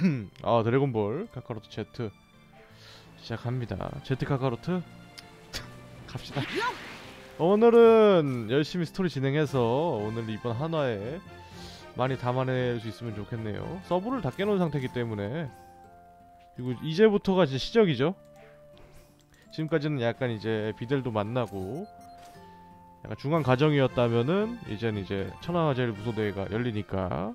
아 드래곤볼 카카로트 Z 시작합니다. Z 카카로트? 갑시다. 오늘은 열심히 스토리 진행해서 오늘 이번 한화에 많이 담아낼 수 있으면 좋겠네요. 서브를 다 깨놓은 상태이기 때문에. 그리고 이제부터가 이제 시작이죠. 지금까지는 약간 이제 비델도 만나고 약간 중간 과정이었다면은 이제는 이제 천하제일 무소대회가 열리니까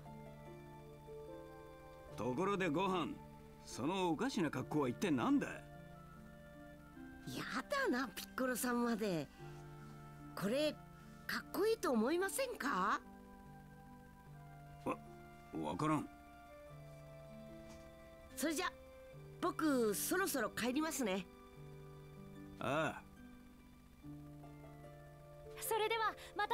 ところでご飯そのおかしな格好は一体何だ？やだなピッコロさんまで。これかっこいいと思いませんか？わからん。それじゃ僕そろそろ帰りますね。ああ。それではまた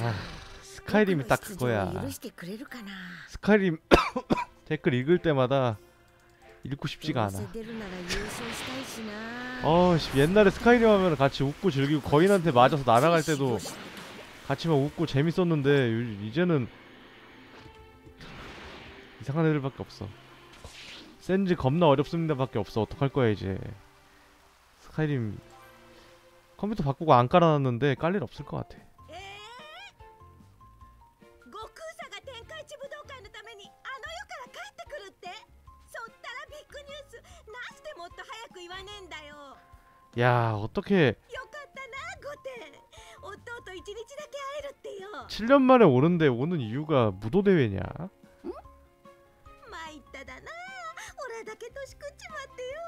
아, 스카이림이 딱 그거야. 아, 스카이림 댓글 읽을 때마다 읽고 싶지가 않아. 아, 어씨 옛날에 스카이림 하면 같이 웃고 즐기고 거인한테 맞아서 날아갈 때도 같이 막 웃고 재밌었는데 이제는 이상한 애들밖에 없어. 센지 겁나 어렵습니다밖에 없어. 어떡할 거야 이제. 스카이림 컴퓨터 바꾸고 안 깔아놨는데 깔 일 없을 것 같아. 야 어떻게 よかったな御殿弟と一日だけ会えるってよ 7년 만에 오는데 오는 이유가 무도대회냐 参っただな俺だけ年食っちまってよ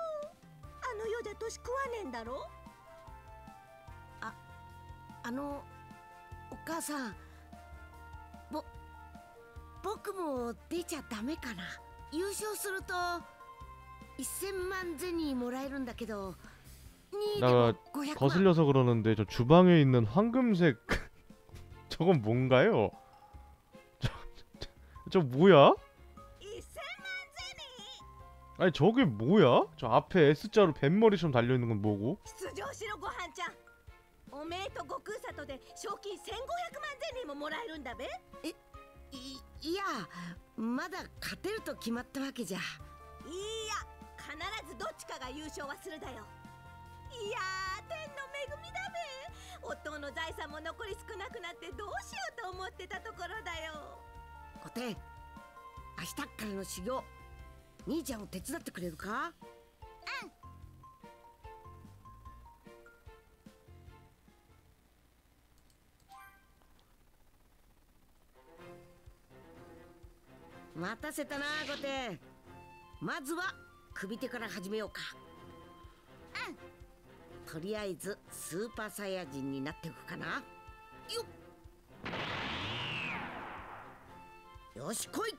あの世じゃ年食わねえんだろあのお母さんぼ僕も出ちゃダメかな優勝すると 1000万銭もらえるんだけど2位でも500万 거슬려서 그러는데 저 주방에 있는 황금색 저건 뭔가요? 저, 저, 저 뭐야? 1000万아니 저게 뭐야? 저 앞에 S자로 뱃머리처럼 달려있는 건 뭐고? 銭出場しろご飯ちゃんおめえと悟空里で賞金1500万銭ももらえるんだべいいやまだ勝てると決まったわけじゃいや必 ずどっちかが優勝はするだよ。いやー天の恵みだべ。夫の財産も残り少なくなってどうしようと思ってたところだよ。御殿明日からの修行兄ちゃんを手伝ってくれるか？うん。待たせたな御殿まずは首手から始めようか。とりあえずスーパーサイヤ人になっていくかな。よっ。よし来い。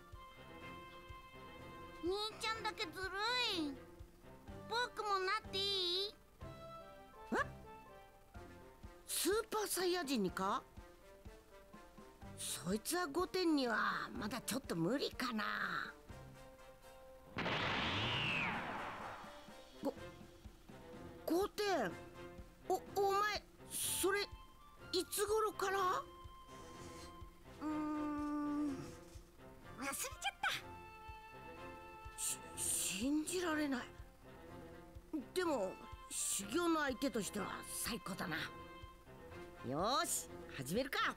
兄ちゃんだけずるい。僕もなっていい？スーパーサイヤ人にか？そいつは5点にはまだちょっと無理かな5点おお前それいつ頃から？うーん。忘れちゃった。し信じられない。でも修行の相手としては最高だな。よーし始めるか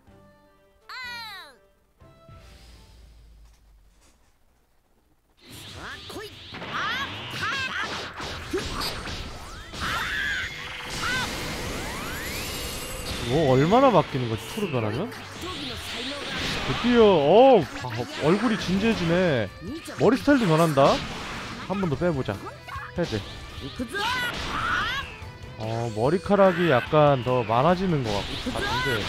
뭐 얼마나 바뀌는 거지 투로 변하면? 드디어 그 어 아, 얼굴이 진지해지네. 머리 스타일도 변한다? 한 번 더 빼보자. 패드. 어 머리카락이 약간 더 많아지는 것 같고. 아, 같은데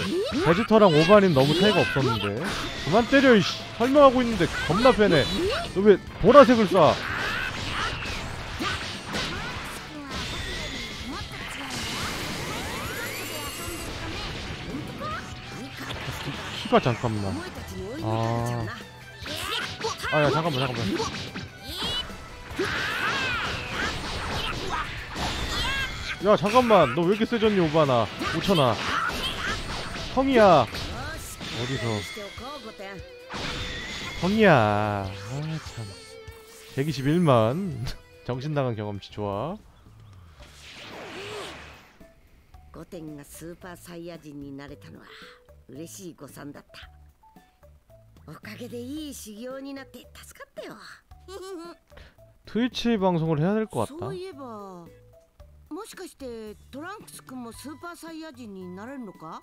사실 베지터랑 오반인 너무 차이가 없었는데. 그만 때려 이씨. 설명하고 있는데 겁나 패네. 너 왜 보라색을 쏴? 키가 잠깐만 お前たちに追い抜かれちゃうな 아야 잠깐만 잠깐만 야 잠깐만 너 왜 이렇게 세졌니 오바나 5천아 형이야 よし 어디서 しておこう御殿 형이야 아참 121만 정신 나간 경험치 좋아 御殿がスーパーサイヤ人になれたのは 嬉しい誤算だったおかげでいい修行になって助かったよ 트위치 방송을 해야 될 것 そ 같다 ういえばもしかしてトランクス君もスーパーサイヤ人になれるのか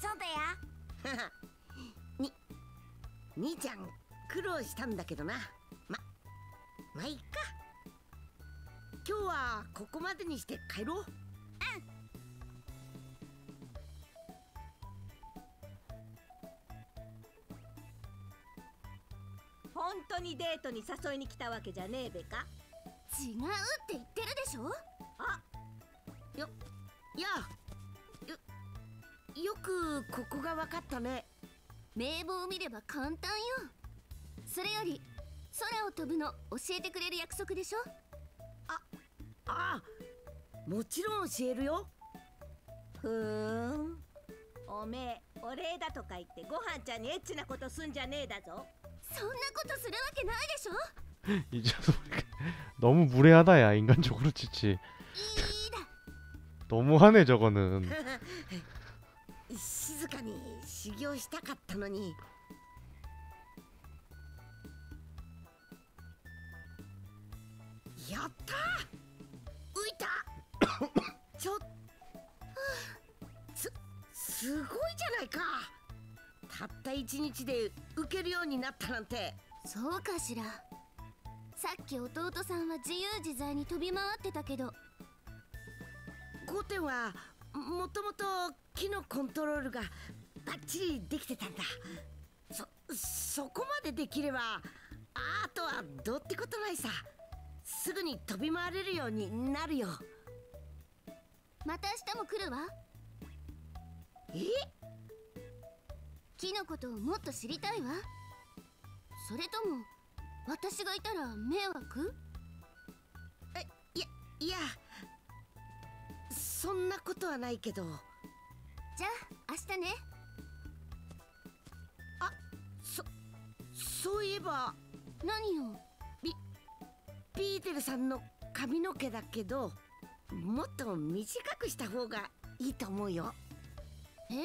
そうだよに兄ちゃん苦労したんだけどなままあいいか今日はここまでにして帰ろう 本当にデートに誘いに来たわけじゃねえべか？違うって言ってるでしょ？いやよよくここが分かったね。名簿を見れば簡単よ。それより空を飛ぶの教えてくれる約束でしょ？ああもちろん教えるよ。ふーん。おめえお礼だとか言ってご飯ちゃんにエッチなことすんじゃねえだぞことするわけないでしょ 이제 너무 무례하다 야 인간적으로 치치 いいだ 너무하네 저거는 静かに修行したかったのにやった浮いたちょすすごいじゃないか たった一日で浮けるようになったなんて。そうかしら。さっき弟さんは自由自在に飛び回ってたけど。ゴテンはもともと木のコントロールがバッチリできてたんだ。そそこまでできればあとはどうってことないさ。すぐに飛び回れるようになるよ。また明日も来るわ。え？木のことをもっと知りたいわ。それとも私がいたら迷惑？いやいやそんなことはないけど。じゃあ明日ね。そそういえば。何よピーテルさんの髪の毛だけどもっと短くした方がいいと思うよ。え？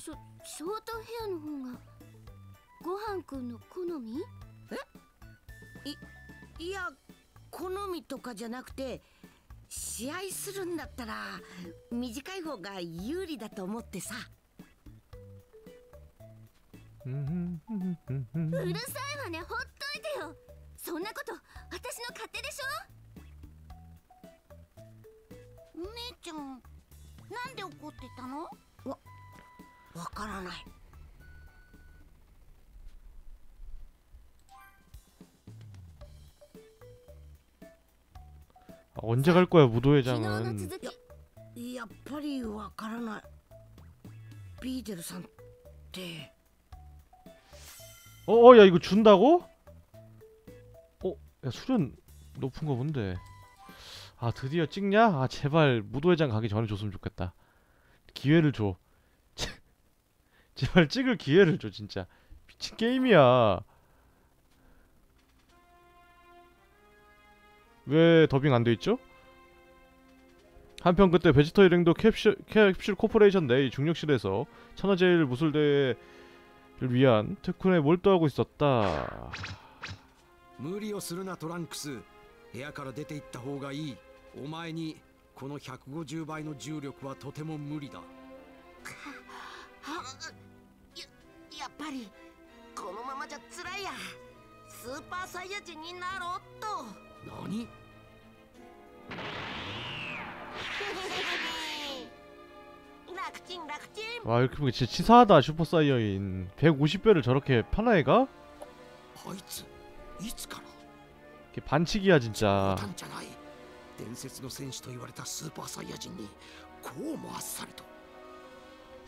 ショショートヘアの方がごはんくんの好み？いや好みとかじゃなくて試合するんだったら短い方が有利だと思ってさ。うるさいわねほっといてよそん。なこと私の勝手でしょ姉ちゃん。なん。で怒ってたの わからない 언제 갈 거야 昨日の 무도회장은 続きやっぱりわからないピーテルさんって、 어어 야 이거 준다고? 어? 야 수련 높은 거 뭔데? 아 드디어 찍냐? 아 제발 무도회장 가기 전에 줬으면 좋겠다 기회를 줘 제- 제발 찍을 기회를 줘 진짜 미친 게임이야 왜 더빙 안 돼 있죠? 한편 그때 베지터 일행도 캡슐, 캡슐 코퍼레이션 내 중력실에서 천하제일 무술대회를 위한 특훈에 몰두하고 있었다. 無理をするなトランクス部屋から出て行った方がいいお前にこの150倍の重力はとても無理だはや やっぱりこのままじゃ辛いやスーパーサイヤ人になろうっと何 楽ちん楽ちん 와 이렇게 보기 진짜 치사하다 슈퍼 사이어인 150배를 저렇게 파나 애가? あいついつから 이게 반칙이야 진짜 たんじゃない伝説の戦士と言われたスーパーサイヤ人にこうもあっさりと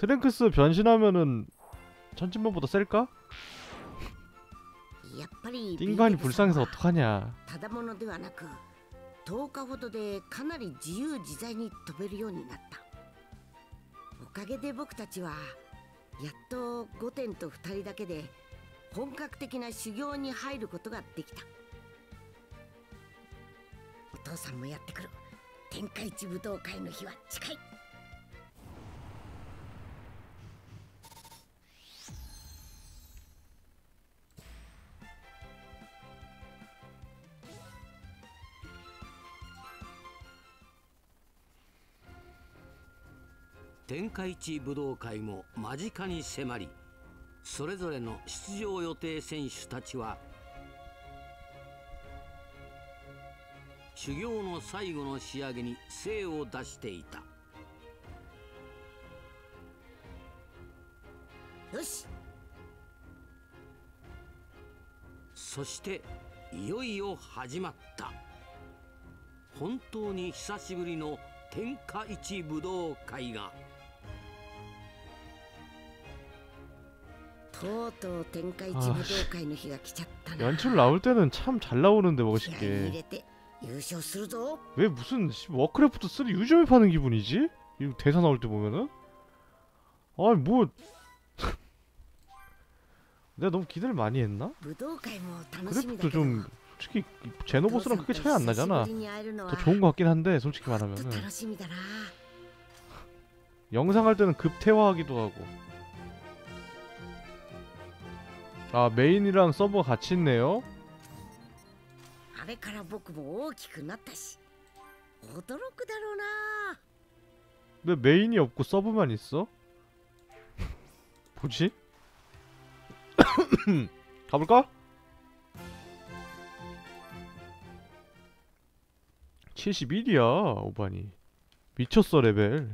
트랭크스 변신하면은 천진방보다 셀까? やっぱり 띵관이 불쌍해서 어떡하냐 ただものではなく10日ほどでかなり自由自在に飛べるようになったおかげで僕たちはやっと5点と2人だけで本格的な修行に入ることができたお父さんもやってくる天下一武道会の日は近い 天下一武道会も間近に迫りそれぞれの出場予定選手たちは修行の最後の仕上げに精を出していた。よし。そしていよいよ始まった。本当に久しぶりの天下一武道会が 아, 연출 나올 때는 참 잘 나오는데 멋있게 왜 무슨 워크래프트 3 유저에 파는 기분이지? 이 대사 나올 때 보면은 아니 뭐 내가 너무 기대를 많이 했나? 그래프트 좀 솔직히 제노보스랑 크게 차이 안 나잖아 더 좋은 거 같긴 한데 솔직히 말하면은 영상 할 때는 급퇴화하기도 하고 아 메인이랑 서버 같이 있네요. 아, 왜 메인이 없고 서브만 있어? 뭐지? 가볼까? 71이야 오반이 미쳤어 레벨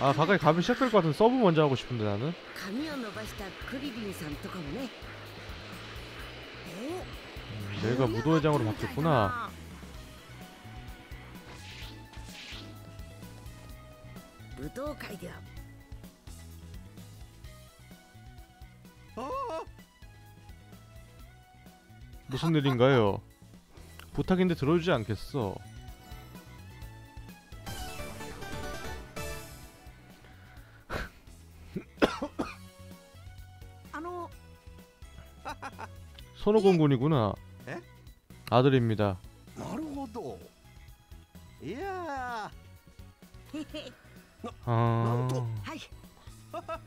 아 가까이 가면 시작될 것 같은 서브 먼저 하고 싶은데 나는. 음, 내가 무도회장으로 바뀌었구나. 어? 무슨 일인가요? 부탁인데 들어주지 않겠어. 손오공 군이구나. 에? 예? 아들입니다. 나루호도. 이야. 아.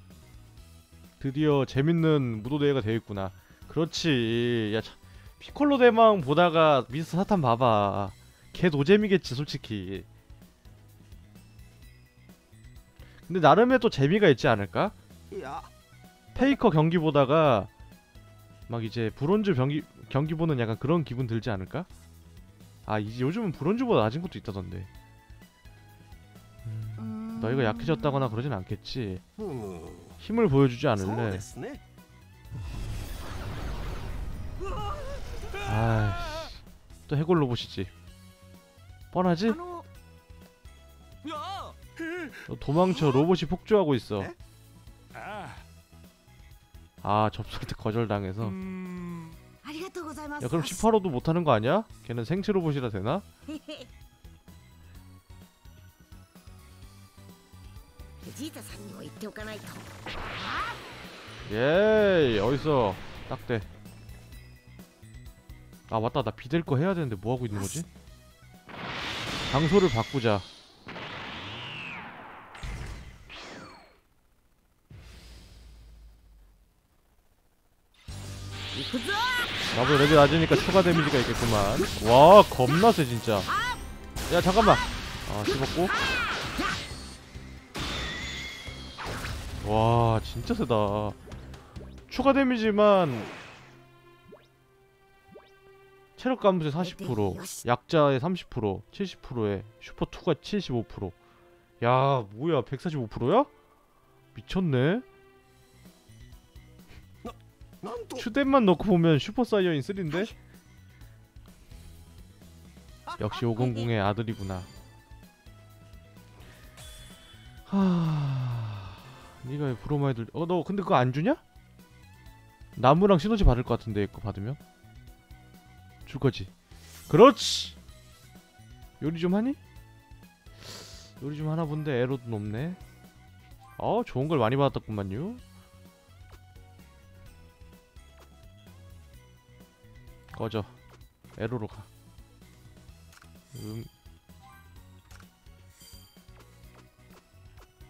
드디어 재밌는 무도 대회가 되어 있구나. 그렇지. 야, 참. 피콜로 대망 보다가 미스 사탄 봐봐. 걔 노잼이겠지, 솔직히. 근데 나름의 또 재미가 있지 않을까? 야. 페이커 경기 보다가 막 이제 브론즈 경기, 경기 보는 약간 그런 기분 들지 않을까? 아 이제 요즘은 브론즈보다 낮은 것도 있다던데. 음, 너희가 약해졌다거나 그러진 않겠지. 음. 힘을 보여주지 않을래. 아이씨. 또 해골 로봇이지. 뻔하지? 도망쳐. 로봇이 폭주하고 있어. 네? 아 접수할 때 거절당해서. 음... 야 그럼 18호도 못하는 거 아니야? 걔는 생체 로봇이라 되나? 예 어딨어 딱대 아 맞다. 나 비댈 거 해야 되는데 뭐하고 있는 거지? 장소를 바꾸자. 나보다 레벨 낮으니까 추가 데미지가 있겠구만. 와 겁나 세 진짜. 야 잠깐만. 아 씹었고. 와 진짜 세다. 추가 데미지만 체력 감소에 40% 약자의 30% 70%에 슈퍼2가 75%야 뭐야 145%야? 미쳤네 슈덴만 넣고 보면 슈퍼사이어인 3인데? 역시 500의 아들이구나 하... 니가 왜 브로마이드를... 어너 근데 그거 안 주냐? 나무랑 시너지 받을 것 같은데 그거 받으면? 줄 거지? 그렇지! 요리 좀 하니? 요리 좀 하나 본데 에로도 높네 어 좋은 걸 많이 받았구만요 꺼져. 에로로 가. 음.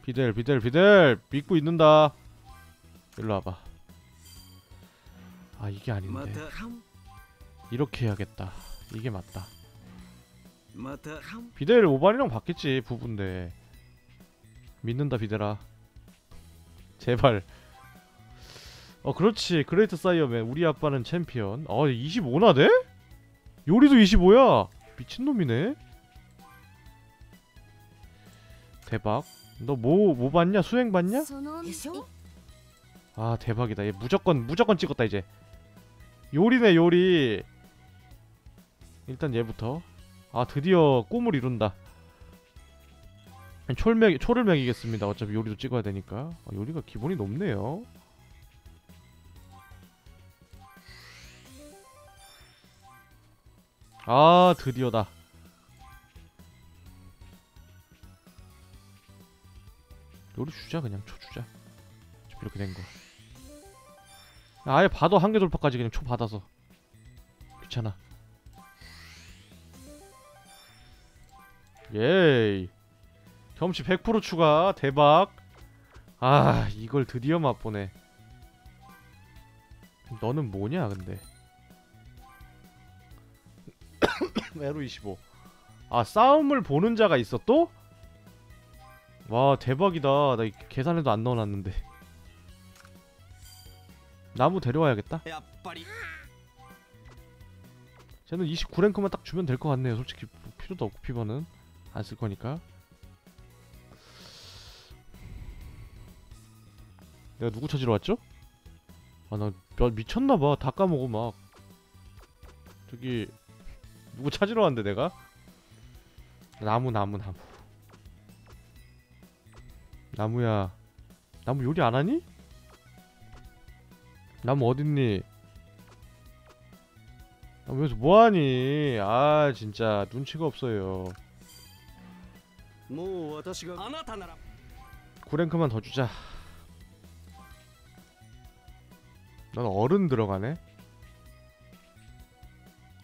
비델 비델 비델! 믿고 있는다. 일로 와봐. 아 이게 아닌데. 이렇게 해야겠다. 이게 맞다. 비델 오발이랑 바뀌지 부분데. 믿는다 비델아. 제발. 어 그렇지. 그레이트 사이어맨 우리 아빠는 챔피언. 어 25나 돼? 요리도 25야? 미친놈이네. 대박. 너 뭐뭐 뭐 봤냐? 수행 봤냐? 아 대박이다. 얘 무조건 무조건 찍었다 이제. 요리네 요리. 일단 얘부터. 아 드디어 꿈을 이룬다. 촐맥, 초를 먹이겠습니다. 어차피 요리도 찍어야 되니까. 아, 요리가 기본이 높네요. 아 드디어다. 요리 주자 그냥. 초 주자. 이렇게 된거. 아예 받아 한계 돌파까지 그냥 초 받아서. 귀찮아. 예이. 경치 100% 추가. 대박. 아 이걸 드디어 맛보네. 너는 뭐냐 근데 에로25 아 싸움을 보는 자가 있어 또? 와 대박이다. 나 계산해도 안 넣어놨는데. 나무 데려와야겠다. 쟤는 29랭크만 딱 주면 될 것 같네요. 솔직히 뭐 필요도 없고 피버는. 안 쓸 거니까. 내가 누구 찾으러 왔죠? 아나 미쳤나봐. 다 까먹어 막. 저기 누구 찾으러 왔는데 내가? 나무 나무 나무 나무야 나무 요리 안하니? 나무 어딨니? 나무 여기서 뭐하니? 아 진짜 눈치가 없어요 뭐, 구랭크만 더 주자 난 어른 들어가네?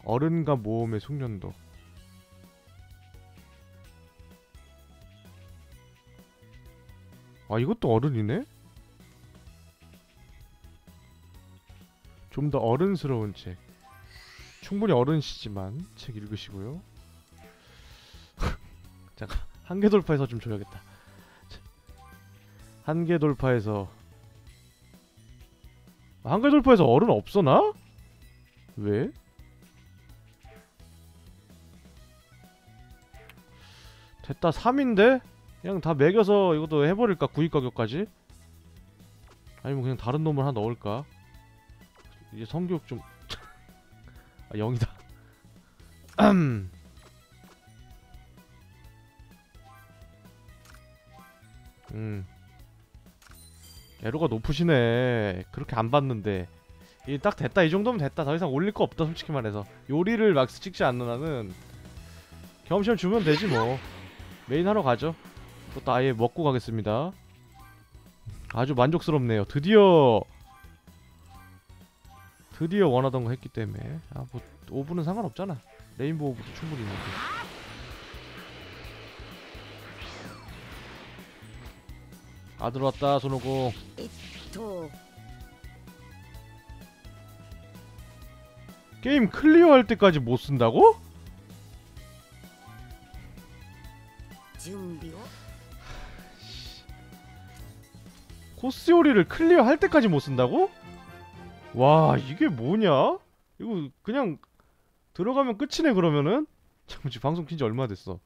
어른과 모험의 숙련도 아 이것도 어른이네? 좀 더 어른스러운 책 충분히 어른시지만 책 읽으시고요 잠깐 한계 돌파해서 좀 줘야겠다 한계 돌파해서 한계 돌파해서 어른 없어나? 왜? 됐다 3인데? 그냥 다 매겨서 이것도 해버릴까 구입 가격까지? 아니면 그냥 다른 놈을 하나 넣을까? 이제 성교육 좀 아, 0이다 음. 에로가 높으시네. 그렇게 안 봤는데. 이 딱 됐다. 이 정도면 됐다. 더 이상 올릴 거 없다. 솔직히 말해서. 요리를 막스 찍지 않는 한은 경험치를 주면 되지 뭐. 메인 하러 가죠. 그것도 아예 먹고 가겠습니다. 아주 만족스럽네요. 드디어 드디어 원하던 거 했기 때문에 아 뭐 오브는 상관없잖아. 레인보우 오브도 충분히 있는데. 아 들어왔다 손오공 と 게임 클리어할 때까지 못 쓴다고? 준비요? 코스 요리를 클리어 할 때까지 못 쓴다고? 와 이게 뭐냐? 이거 그냥 들어가면 끝이네 그러면은? 잠깐만 지금 방송 킨지 얼마 됐어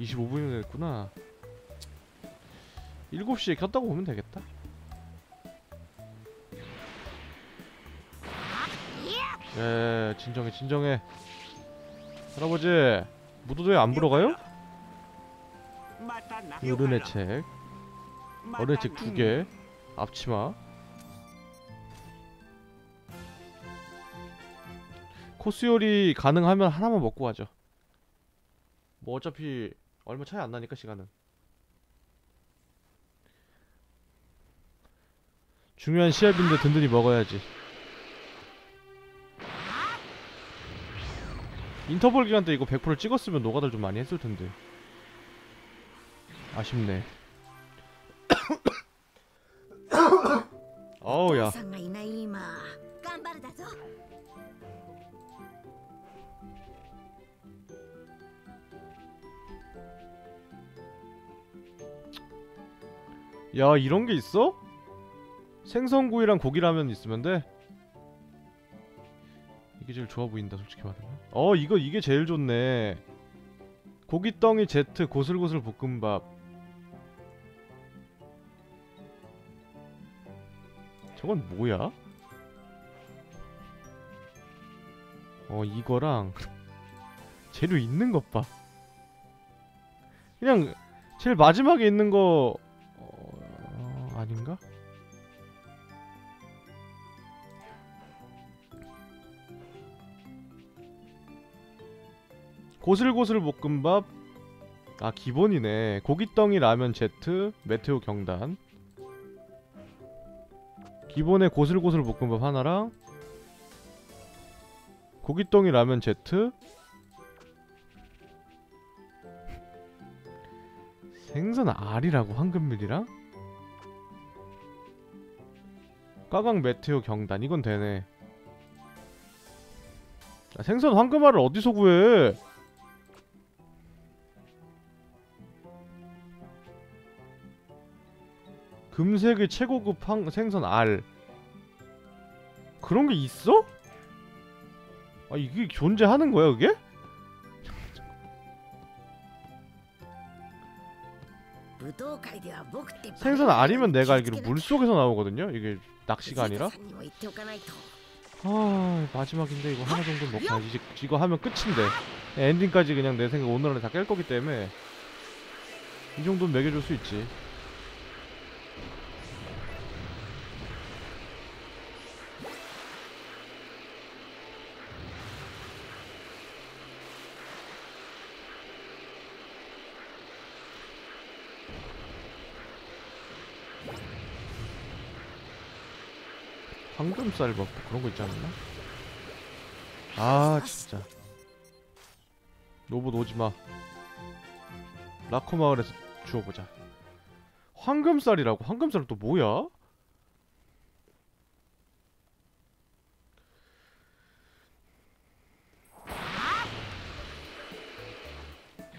25분이나 됐구나 7시에 켰다고 보면 되겠다 예, 진정해, 진정해. 할아버지, 무도도에 안 불어가요? 어른의 책, 어른의 책 두 개, 앞치마. 코스 요리 가능하면 하나만 먹고 가죠. 뭐 어차피 얼마 차이 안 나니까 시간은. 중요한 시합인데 든든히 먹어야지. 인터벌 기간 때 이거 100% 찍었으면 노가다를 좀 많이 했을 텐데. 아쉽네. 어우 야. 야, 이런 게 있어? 생선구이랑 고기라면 있으면 돼. 이게 제일 좋아 보인다 솔직히 말하면. 어 이거 이게 제일 좋네. 고기덩이 제트 고슬고슬 볶음밥. 저건 뭐야? 어 이거랑 재료 있는 것 봐. 그냥 제일 마지막에 있는 거 어... 아닌가? 고슬고슬 볶음밥. 아 기본이네. 고기덩이 라면 제트 메테오 경단. 기본에 고슬고슬 볶음밥 하나랑 고기덩이 라면 제트. 생선 알이라고 황금밀이랑? 까강 메테오 경단. 이건 되네. 아, 생선 황금알을 어디서 구해 금색의 최고급 황, 생선 알. 그런 게 있어? 아 이게 존재하는 거야 그게? 생선 알이면 내가 알기로 물속에서 나오거든요? 이게 낚시가 아니라? 아 마지막인데 이거 하나 정도 먹고 가야지 이제 이거 하면 끝인데. 엔딩까지 그냥 내 생각 오늘 안에 다 깰 거기 때문에 이 정도는 먹여줄 수 있지 속살 뭐 그런 거 있지 않나? 아 진짜 로봇 오지마 라코 마을에서 주워보자 황금살이라고? 황금살은 또 뭐야?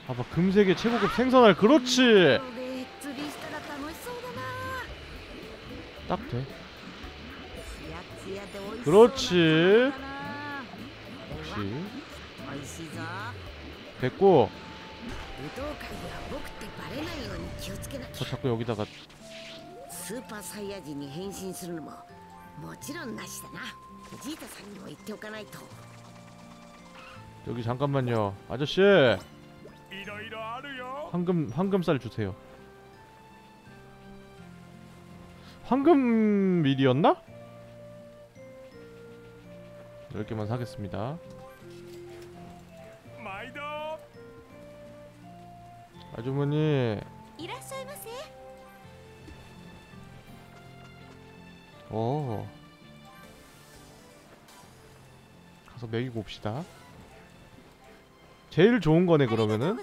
아마 금세계 최고급 생선알 그렇지! 딱 돼. 그렇지. 역시. 됐고. 저 자꾸 여기다가 여기 잠깐만요. 아저씨! 황금 황금쌀 주세요. 황금 밀이었나? 10개만 사겠습니다. 아주머니. 어. 가서 먹이고 옵시다. 제일 좋은 거네 그러면은?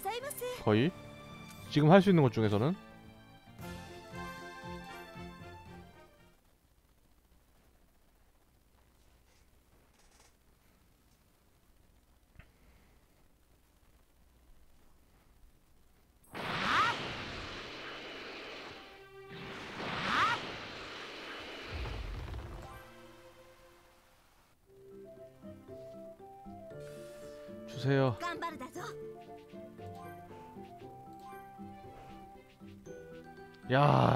거의? 지금 할 수 있는 것 중에서는?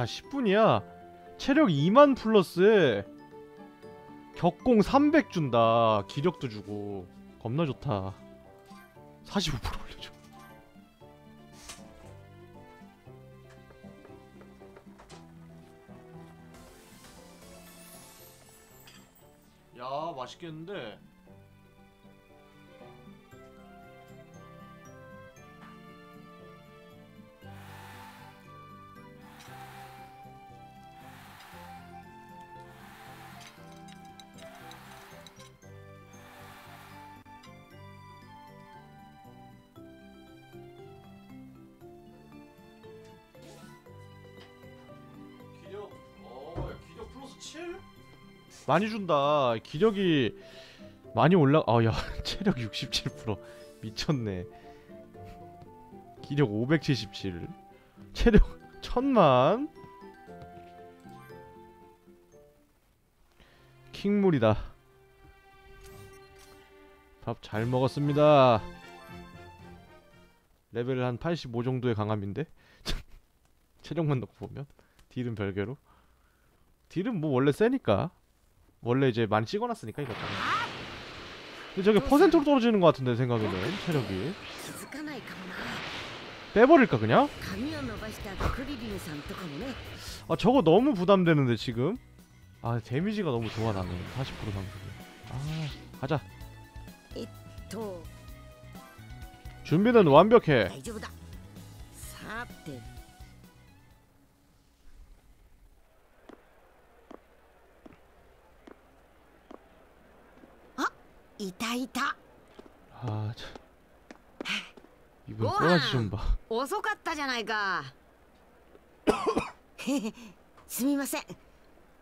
야 10분이야? 체력 2만 플러스에 격공 300 준다. 기력도 주고. 겁나 좋다. 45% 올려줘. 야 맛있겠는데 많이 준다. 기력이 많이 올라 아야 체력 67% 미쳤네. 기력 577 체력 1000만. 킹물이다. 밥 잘 먹었습니다. 레벨 한 85 정도의 강함인데? 체력만 넣고 보면? 딜은 별개로? 딜은 뭐 원래 세니까 원래 이제 많이 찍어놨으니까 이거 근데 저게 퍼센트로 떨어지는 것 같은데 생각에는 체력이. 빼버릴까 그냥? 아 저거 너무 부담되는데 지금? 아 데미지가 너무 좋아 나는. 40% 상승 아 가자. 준비는 완벽해. いたいた 아 참. 이분 우와. 꼬라지 좀봐 遅かったじゃないかへへすみません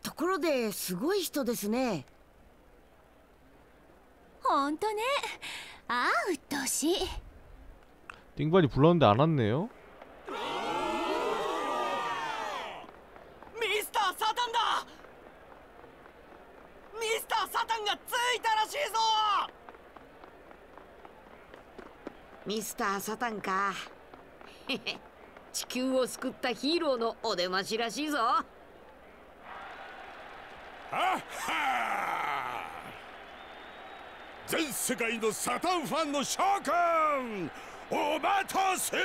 ところですごい人ですねほんとねああ鬱陶しい 띵반이 불렀는데 안 왔네요 ミスターサタンか。地球を救ったヒーローのお出ましらしいぞ。はっは全世界のサタンファンの諸君お待たせ!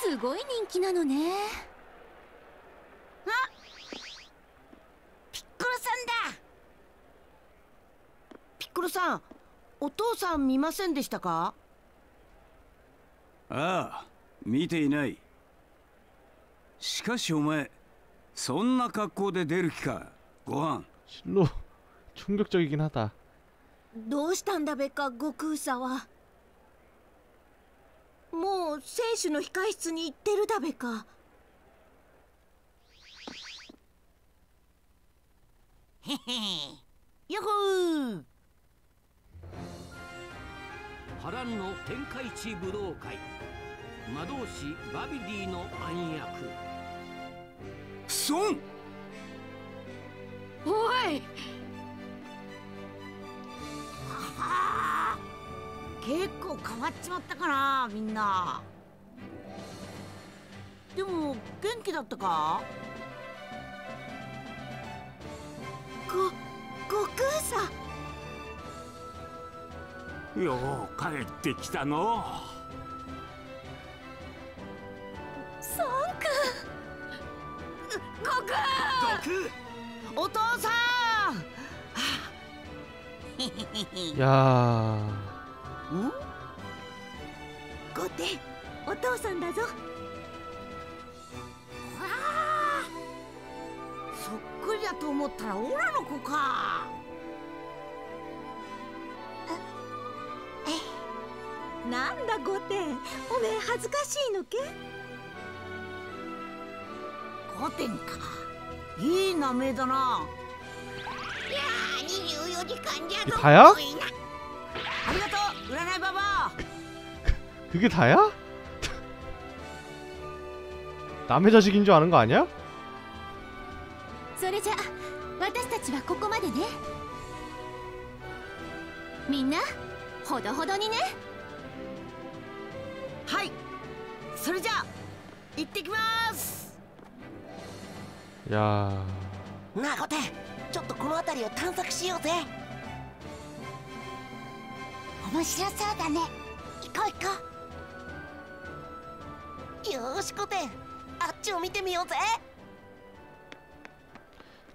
すごい人気なのね。ピッコロさんだピッコロさんお父さん見ませんでしたかああ見ていないしかしお前そんな格好で出る気かご飯 실로 충격적이긴 하다 どうしたんだべか悟空さはもう選手の控え室に行ってるだべかへへやっほー 波乱の天下一武道会。魔導士バビディの暗躍。孫！おい！結構変わっちまったかなみんな。でも元気だったか？ご悟空さんよう帰ってきたの。孫悟空。お父さん。いや君御殿お父さんだぞ。そっくりだと思ったらオラの子かなんだ御殿おめえ恥ずかしいのけ御殿かいい名前だないやー24時間じゃ 이게 다야? ありがとう占いババア 그게 다야? 남의 자식인 줄 아는 거 아니야? それじゃ私たちはここまでねみんな ほどほどにねはいそれじゃあ行ってきます 야 なあゴテちょっとこの辺りを探索しようぜ面白そうだね行こう行こよーしゴテあっちを見てみようぜ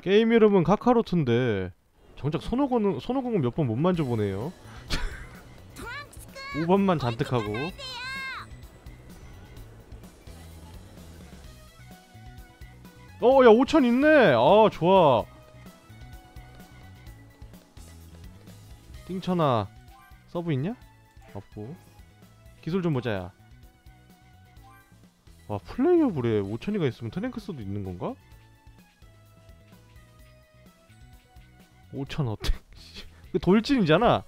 게임 이름은 카카로트인데 정작 손오공은 손오공은 몇 번 못 만져보네요 오반만 잔뜩 하고 어, 야, 오천 있네. 아, 좋아. 띵천아, 서브 있냐? 없고. 기술 좀 보자, 야. 와, playable에 오천이가 있으면 트랭크스도 있는 건가? 5천 어택. 그 돌진이잖아.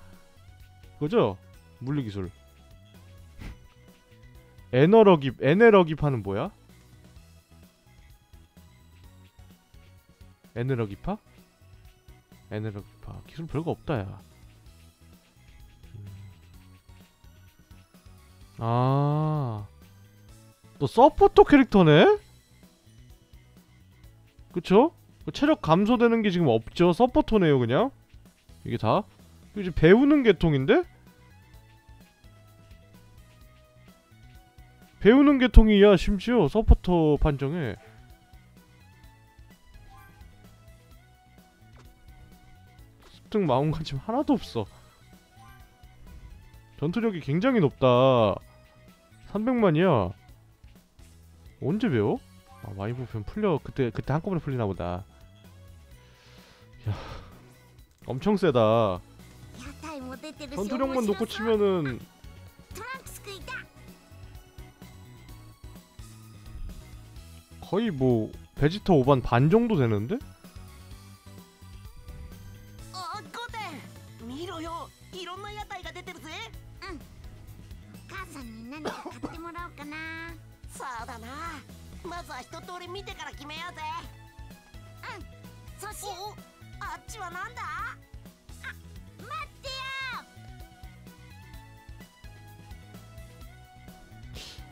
그죠? 물리 기술. 에너러깁, 에네러깁하는 뭐야? 에네러기파? 에네러기파 기술 별거 없다 야 음. 아... 너 서포터 캐릭터네? 그쵸? 그 체력 감소되는 게 지금 없죠? 서포터네요 그냥? 이게 다? 이제 배우는 계통인데? 배우는 계통이야 심지어 서포터 판정에 습득 마음가짐 하나도 없어. 전투력이 굉장히 높다. 300만이야. 언제 배워? 아 마인부우 편 풀려. 그때 그때 한꺼번에 풀리나 보다. 야 엄청 세다. 전투력만 놓고 치면은 거의 뭐 베지터 오반 반 정도 되는데?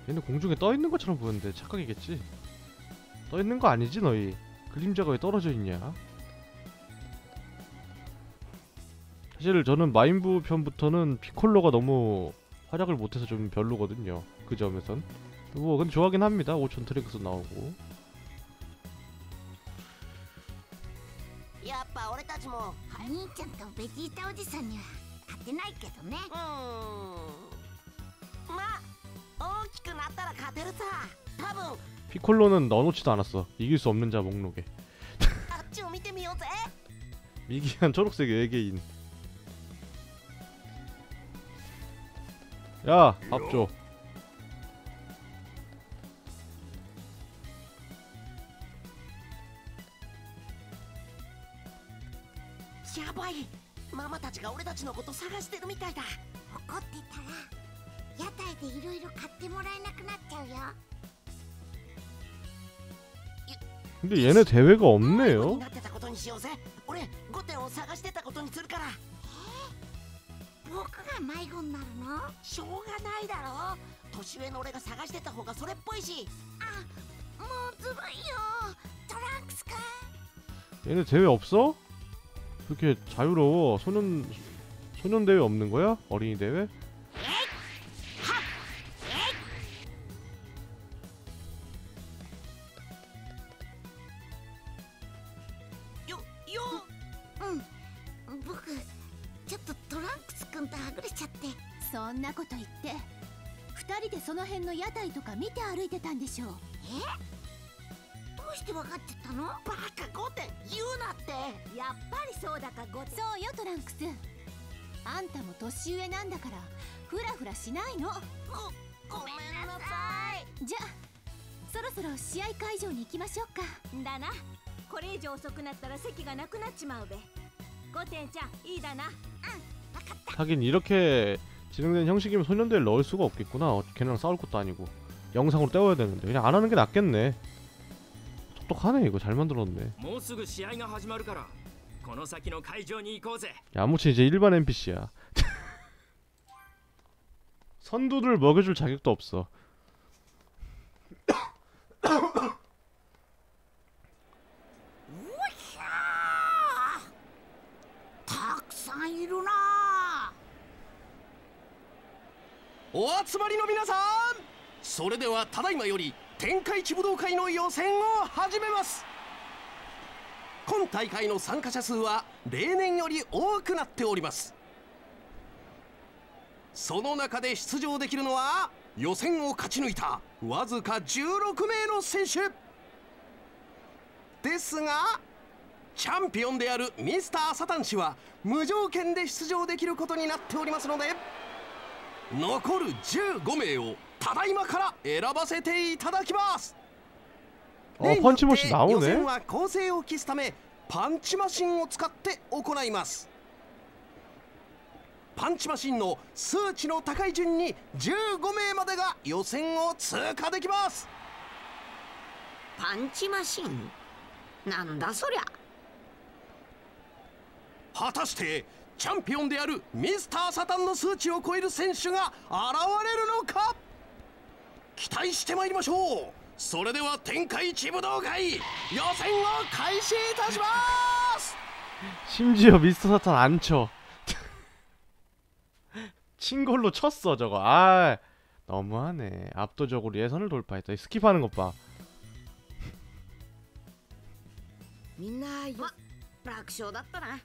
얘는 공중에 떠있는 것처럼 보는데 착각이겠지? 떠 있는 거 아니지 너희? 그림자가 왜 떨어져 있냐? 사실 저는 마인부 편부터는 피콜로가 너무 활약을 못해서 좀 별로거든요. 그 점에선. 뭐 근데 좋아하긴 합니다. 5천 트랙스 나오고. やっぱ俺たちも兄ちゃんとベジータおじさんには勝てないけどねうーんまあ大きくなったら勝てるさ多分 피콜로는 넣어놓지도 않았어. 이길 수 없는 자 목록에. あっちを見てみようぜ 미기한 초록색 외계인. 야, 밥 줘. やばいママたちが俺たちのこと探してるみたいだ怒ってたら屋台でいろいろ買ってもらえなくなっちゃうよ 근데 얘네 대회가 없네요. 아, 뭐, 얘네 대회 없어? 그렇게 자유로워 소년 소년 대회 없는 거야? 어린이 대회? そんなこと言って二人でその辺の屋台とか見て歩いてたんでしょうどうして分かってたのバカ5点言うなってやっぱりそうだか5点そうよトランクスあんたも年上なんだからフラフラしないのごごめんなさいじゃあそろそろ試合会場に行きましょうかだなこれ以上遅くなったら席がなくなっちまうべ5点ちゃんいいだな 하긴 이렇게 진행된 형식이면 소년들을 넣을 수가 없겠구나. 어, 걔네랑 싸울 것도 아니고. 영상으로 때워야 되는데. 그냥 안 하는 게 낫겠네. 똑똑하네 이거. 잘 만들었네. 야무치 이제 일반 NPC야. 선두들 먹여줄 자격도 없어. お集まりの皆さん。それではただいまより天下一武道会の予選を始めます。今大会の参加者数は例年より多くなっております。その中で出場できるのは予選を勝ち抜いたわずか16名の選手。ですがチャンピオンであるミスター・サタン氏は無条件で出場できることになっておりますので残る15名をただいまから選ばせていただきます 어 펀치머신 予 나오네 選は構成を期すためパンチマシンを使って行いますパンチマシンの数値の高い順に15名までが予選を通過できますパンチマシンなんだそりゃ果たして チャンピオンであるミスター・サタンの数値を超える選手が現れるのか期待してまいりましょうそれでは天下一武道会予選を開始いたします 심지어 미스터 사탄 안 쳐. 친 걸로 쳤어 저거. 아 너무하네. 압도적으로 예선을 돌파했다. 이 스킵하는 것 봐. みんなよ楽勝だったな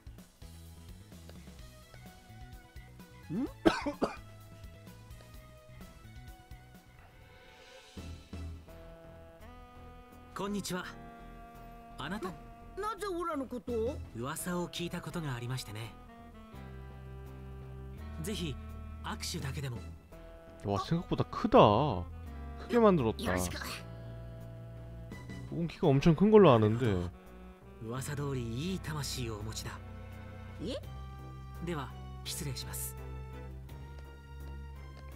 こんにちはあなたなぜオラのことを噂を聞いたことがありましてねぜひ握手だけでも 와 생각보다 크다. 크게 만들었다. よろしく 온 키가 엄청 큰 걸로 아는데 噂通りいい魂をお持ちだえでは失礼します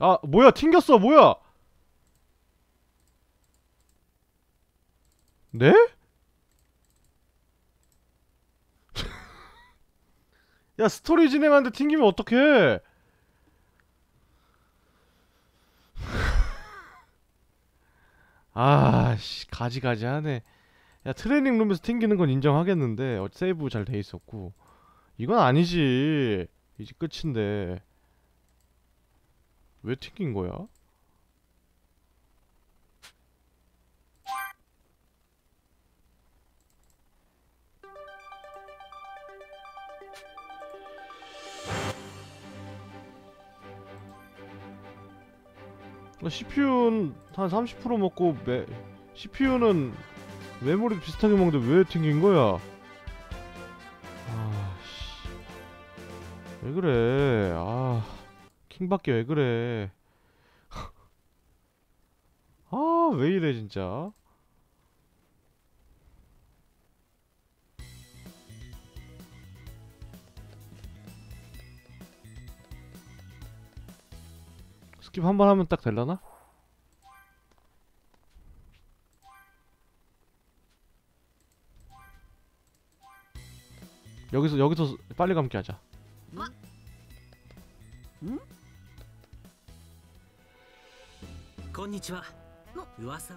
아 뭐야 튕겼어 뭐야? 네? 야 스토리 진행하는데 튕기면 어떡해? 아씨 가지가지 하네. 야 트레이닝 룸에서 튕기는 건 인정하겠는데 어, 세이브 잘 돼 있었고. 이건 아니지. 이제 끝인데 왜 튕긴 거야? CPU는 한 30% 먹고 매, CPU는 메모리도 비슷하게 먹는데 왜 튕긴 거야? 아, 씨. 왜 그래? 아, 킹받게 왜 그래? 아, 왜 이래 진짜? skip 한 번 하면 딱 될라나? 여기서 여기서 빨리 감기 하자. こんにちは噂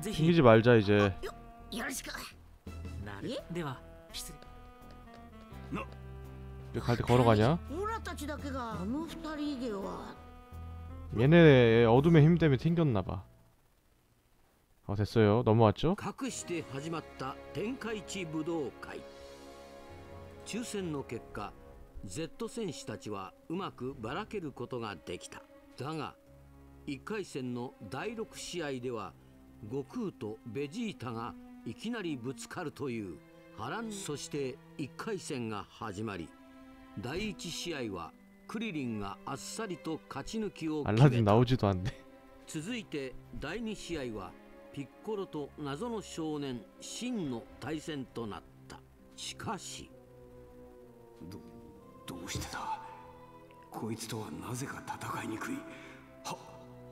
ぜひ 튕기지 말자 이제. よろしくなるでは失礼 갈 때 걸어가냐? オラたちだけがあの二人では 얘네 어둠의 힘 때문에 튕겼나봐. 어 됐어요. 넘어왔죠? 隠して始まった天下一武道会抽選の結果 Z 戦士たちはうまくばらけることができただが 1回戦の第6試合では悟空とベジータがいきなりぶつかるという波乱。そして1回戦が始まり第1試合はクリリンがあっさりと勝ち抜きを決めた。続いて第2試合はピッコロと謎の少年シンの対戦となった。しかしどどうしてだ？こいつとはなぜか戦いにくい。はっ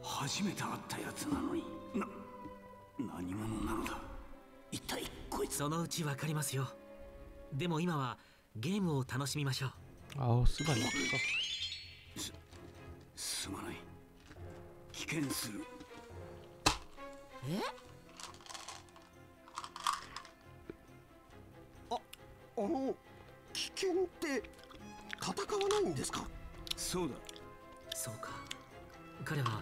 初めて会ったやつなのに。な何者なのだ。一体こいつ。そのうちわかりますよ。でも今はゲームを楽しみましょう。ああすばらしいすすまない。危険する。え？ああの危険って戦わないんですか？そうだ。そうか。彼は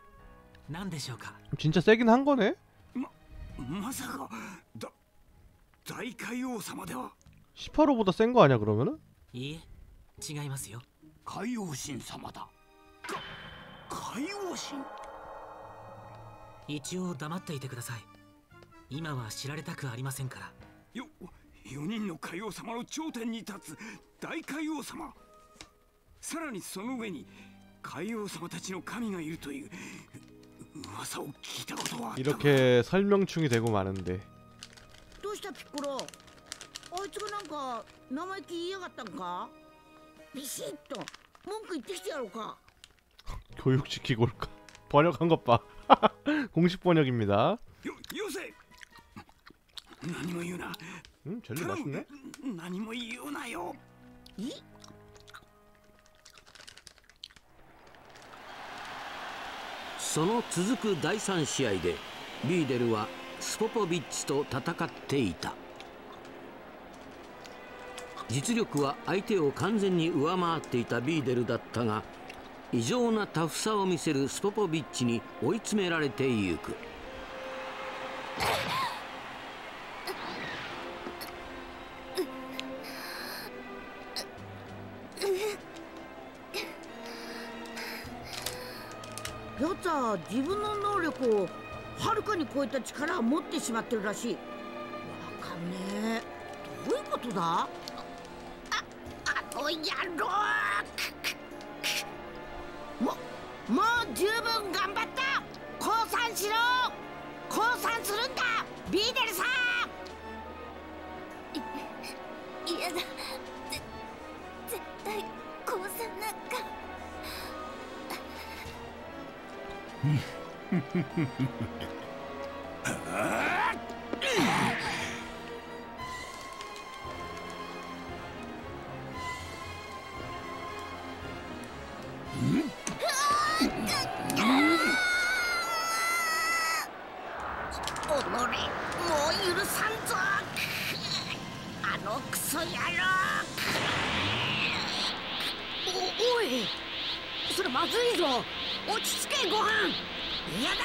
まさか何でしょうか 진짜 세긴 한 거네? まさかだ大海王様では 18호보다 센 거 아니야 그러면은? いいえ違いますよ海王神様だか海王神一応黙っていてください今は知られたくありませんからよ4人の海王様の頂点に立つ大海王様さらにその上に海王様たちの神がいるという 이렇게 설명충이 되고 마는데. 도시다 피꾸로. 어쩌고 난가 너무 이렇게 이어갔던가. 미시또 뭔가 이득시 올까? 교육시키고 올까? 번역한 것 봐. 공식 번역입니다. 요새 음, 젤리 음, 맛있네. 나니모 음, 이유나요? 이? その続く第3試合でビーデルはスポポビッチと戦っていた。実力は相手を完全に上回っていたビーデルだったが異常なタフさを見せるスポポビッチに追い詰められていく。やつは自分の能力をはるかに超えた力を持ってしまってるらしい。わかんねえ。どういうことだ？ああの野郎。ももう十分頑張った。降参しろ。降参するんだ。ビーデルさん。嫌だ。ぜ絶対降参なんかおのれもう許さんぞ ご飯。嫌だ。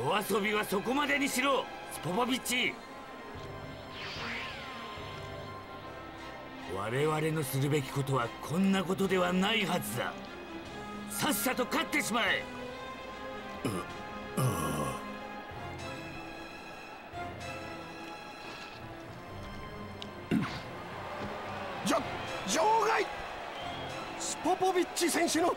お遊びはそこまでにしろスポポビッチ。我々のするべきことはこんなことではないはずだ。さっさと勝ってしまえ。じょ場外。スポポビッチ選手の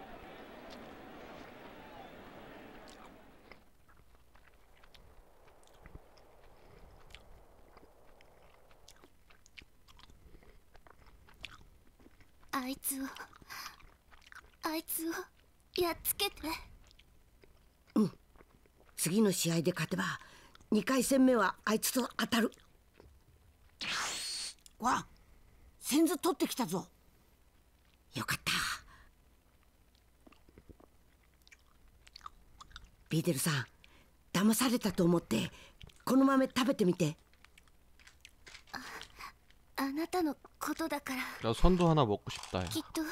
あいつをあいつをやっつけて。次の試合で勝てば2回戦目はあいつと当たる。わ先頭取ってきたぞ。よかった。ビーデルさん騙されたと思ってこの豆食べてみてあなたのことだから 나도 선도 하나 먹고 싶다 야. きっと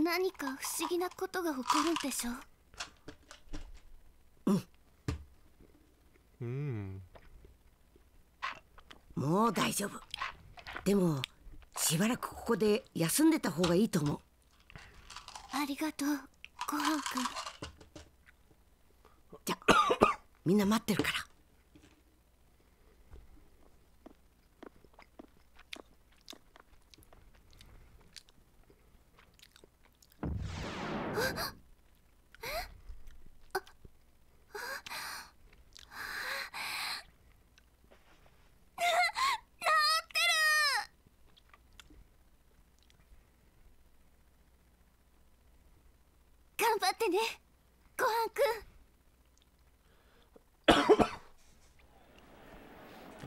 何か不思議なことが起こるんでしょう 음 もう大丈夫でもしばらくここで休んでた方がいいと思うありがとうごはんくんじゃみんな待ってるから ん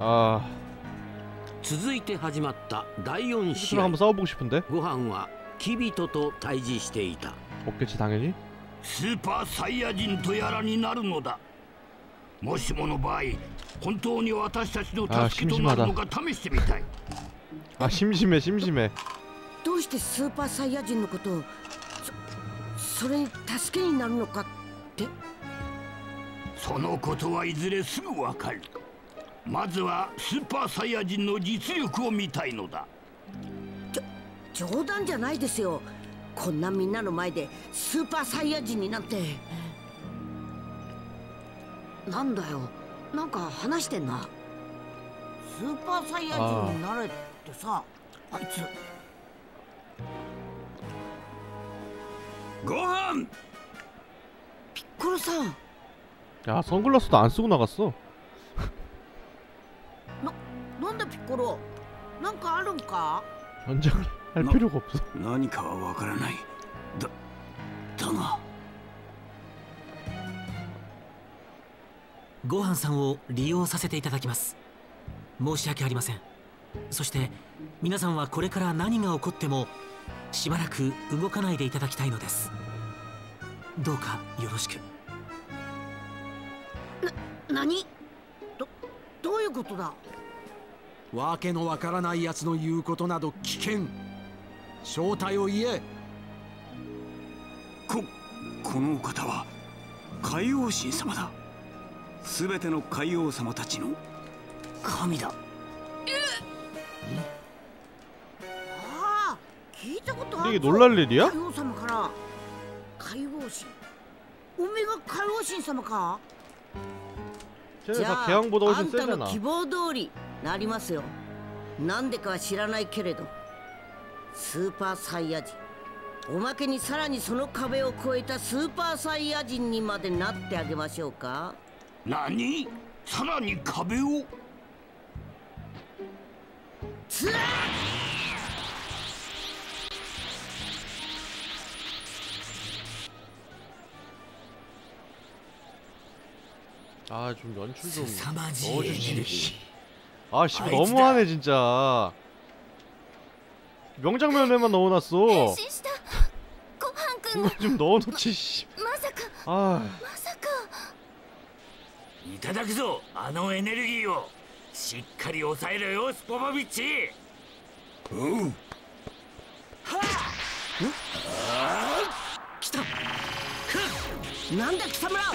ああ続いて始まった第4試合。ごはんはキビトと対峙していた。 없겠지 당연히 スーパーサイヤ人とやらになるのだもしもの場合本当に私たちの助けとなるのか試してみたい 아 심심해 심심해 どうしてスーパーサイヤ人のことをそそれに助けになるのかってそのことはいずれすぐわかるまずはスーパーサイヤ人の実力を見たいのだ冗談じゃないですよ こんなみんなの前でスーパーサイヤ人になんてなんだよなんか話してんなスーパーサイヤ人になれってさあいつご飯ピッコロさん 야 선글라스도 안 쓰고 나갔어 なんだピッコロなんかあるんか 연장을 할 필요가 없어 何かはわからないだだがごはんさんを利用させていただきます申し訳ありませんそして皆さんはこれから何が起こってもしばらく動かないでいただきたいのですどうかよろしく何どどういうことだわけのわからない奴の言うことなど危険 正体を言え。ここのお方は海王神様だ。全ての海王様たちの神だ。え？ああ聞いたことあるぞ。海王様から。海王神。おめが海王神様か？じゃああんたの希望通りなりますよ。なんでかは知らないけれど。スーパーサイヤ人。おまけにさらにその壁を越えたスーパーサイヤ人にまでなってあげましょうか。何？さらに壁を？つら아좀연출좀넣어주시아씨너무하네진 짜. 명장면에만 넣어놨어 変身したごはんくんが 그만 좀 넣어놓지 씨. まさか 아 まさかいただくぞあのエネルギーをしっかり抑えろよスポポビッチおう来たなんだ貴様らよ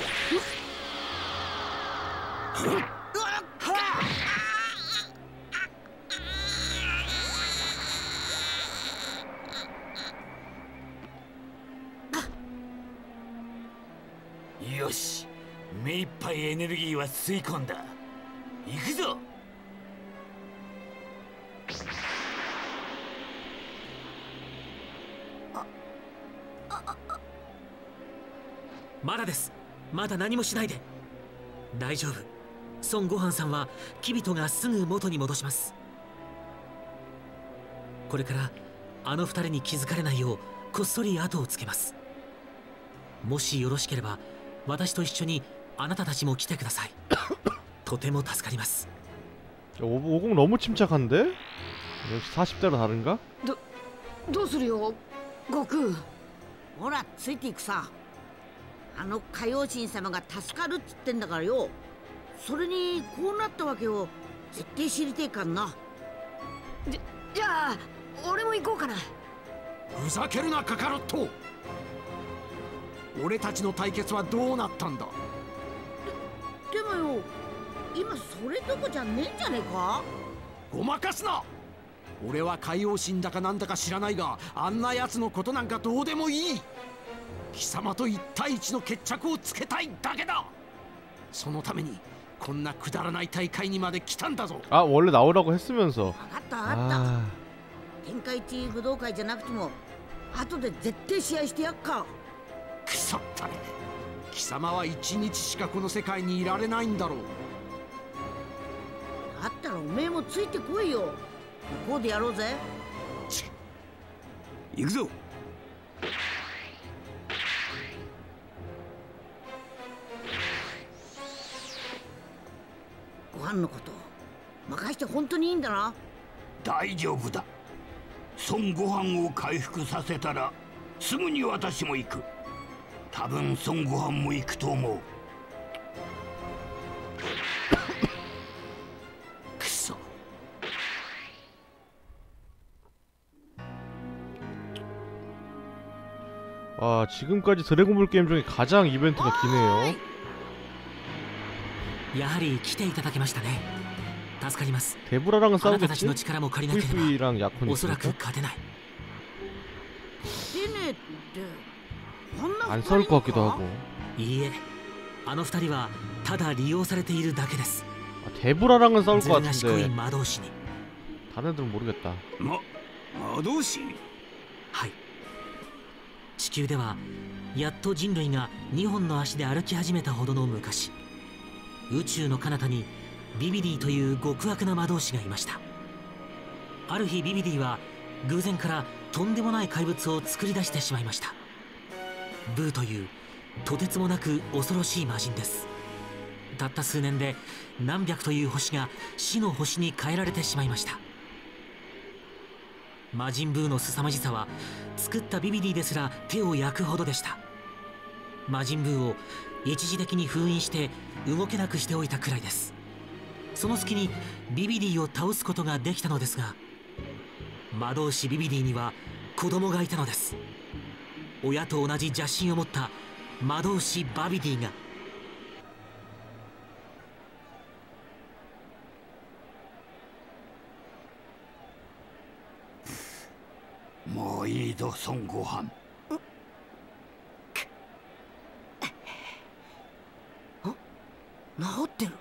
目いっぱいエネルギーは吸い込んだ。行くぞ。まだです。まだ何もしないで。大丈夫。孫悟飯さんはキビトがすぐ元に戻します。これからあの二人に気づかれないようこっそり後をつけます。もしよろしければ私と一緒にあなたたちも来てくださいとても助かります 오, 오공 너무 침착한데? 역시 40대로 다른가? どうするよ悟空ほらついていくさあの海王神様が助かるっつってんだからよそれにこうなったわけを絶対知りてえかんなじじゃあ俺も行こうかなふざけるなカカロット俺たちの対決はどうなったんだ でもよ今それどこじゃねえんじゃねえかごまかすな俺は海王神だかなんだか知らないがあんな奴のことなんかどうでもいい貴様と一対一の決着をつけたいだけだそのためにこんなくだらない大会にまで来たんだぞ 아 원래 나오라고 했으면서 あったあった、 아 天下一武道会じゃなくても後で絶対試合してやっかくそったれ 貴様は一日しかこの世界にいられないんだろう。だったらおめえもついてこいよ。向こうでやろうぜ。行くぞ。ご飯のこと任して本当にいいんだな。大丈夫だ。孫悟飯を回復させたらすぐに私も行く多分孫悟飯も行くと思うくそ 아 지금까지 드래곤볼 게임 중에 가장 이벤트가 기네요 やはり来ていただけましたね助かります 데브라랑은 あなたたち 싸우겠지? の力も借りなけれ 후이후이랑 ば 약혼이 おそらく 있으니까 안 싸울 것 같기도 하고 いいえあの二人はただ利用されているだけです 아, 데브라랑은 싸울 ず 것 る賢い 같은데 魔導士に 다른 애들은 모르겠다 ま魔導士はい地球ではやっと人類が2本の足で歩き始めたほどの昔宇宙の彼方にビビディという極悪な魔導士がいましたある日ビビディは偶然からとんでもない怪物を作り出してしまいました ブーというとてつもなく恐ろしい魔人です。たった数年で何百という星が死の星に変えられてしまいました。魔人ブーの凄まじさは作ったビビディですら手を焼くほどでした。魔人ブーを一時的に封印して動けなくしておいたくらいです。その隙にビビディを倒すことができたのですが魔導士ビビディには子供がいたのです。親と同じ邪心を持った魔導士バビディが。もういいぞ孫悟飯。治ってる？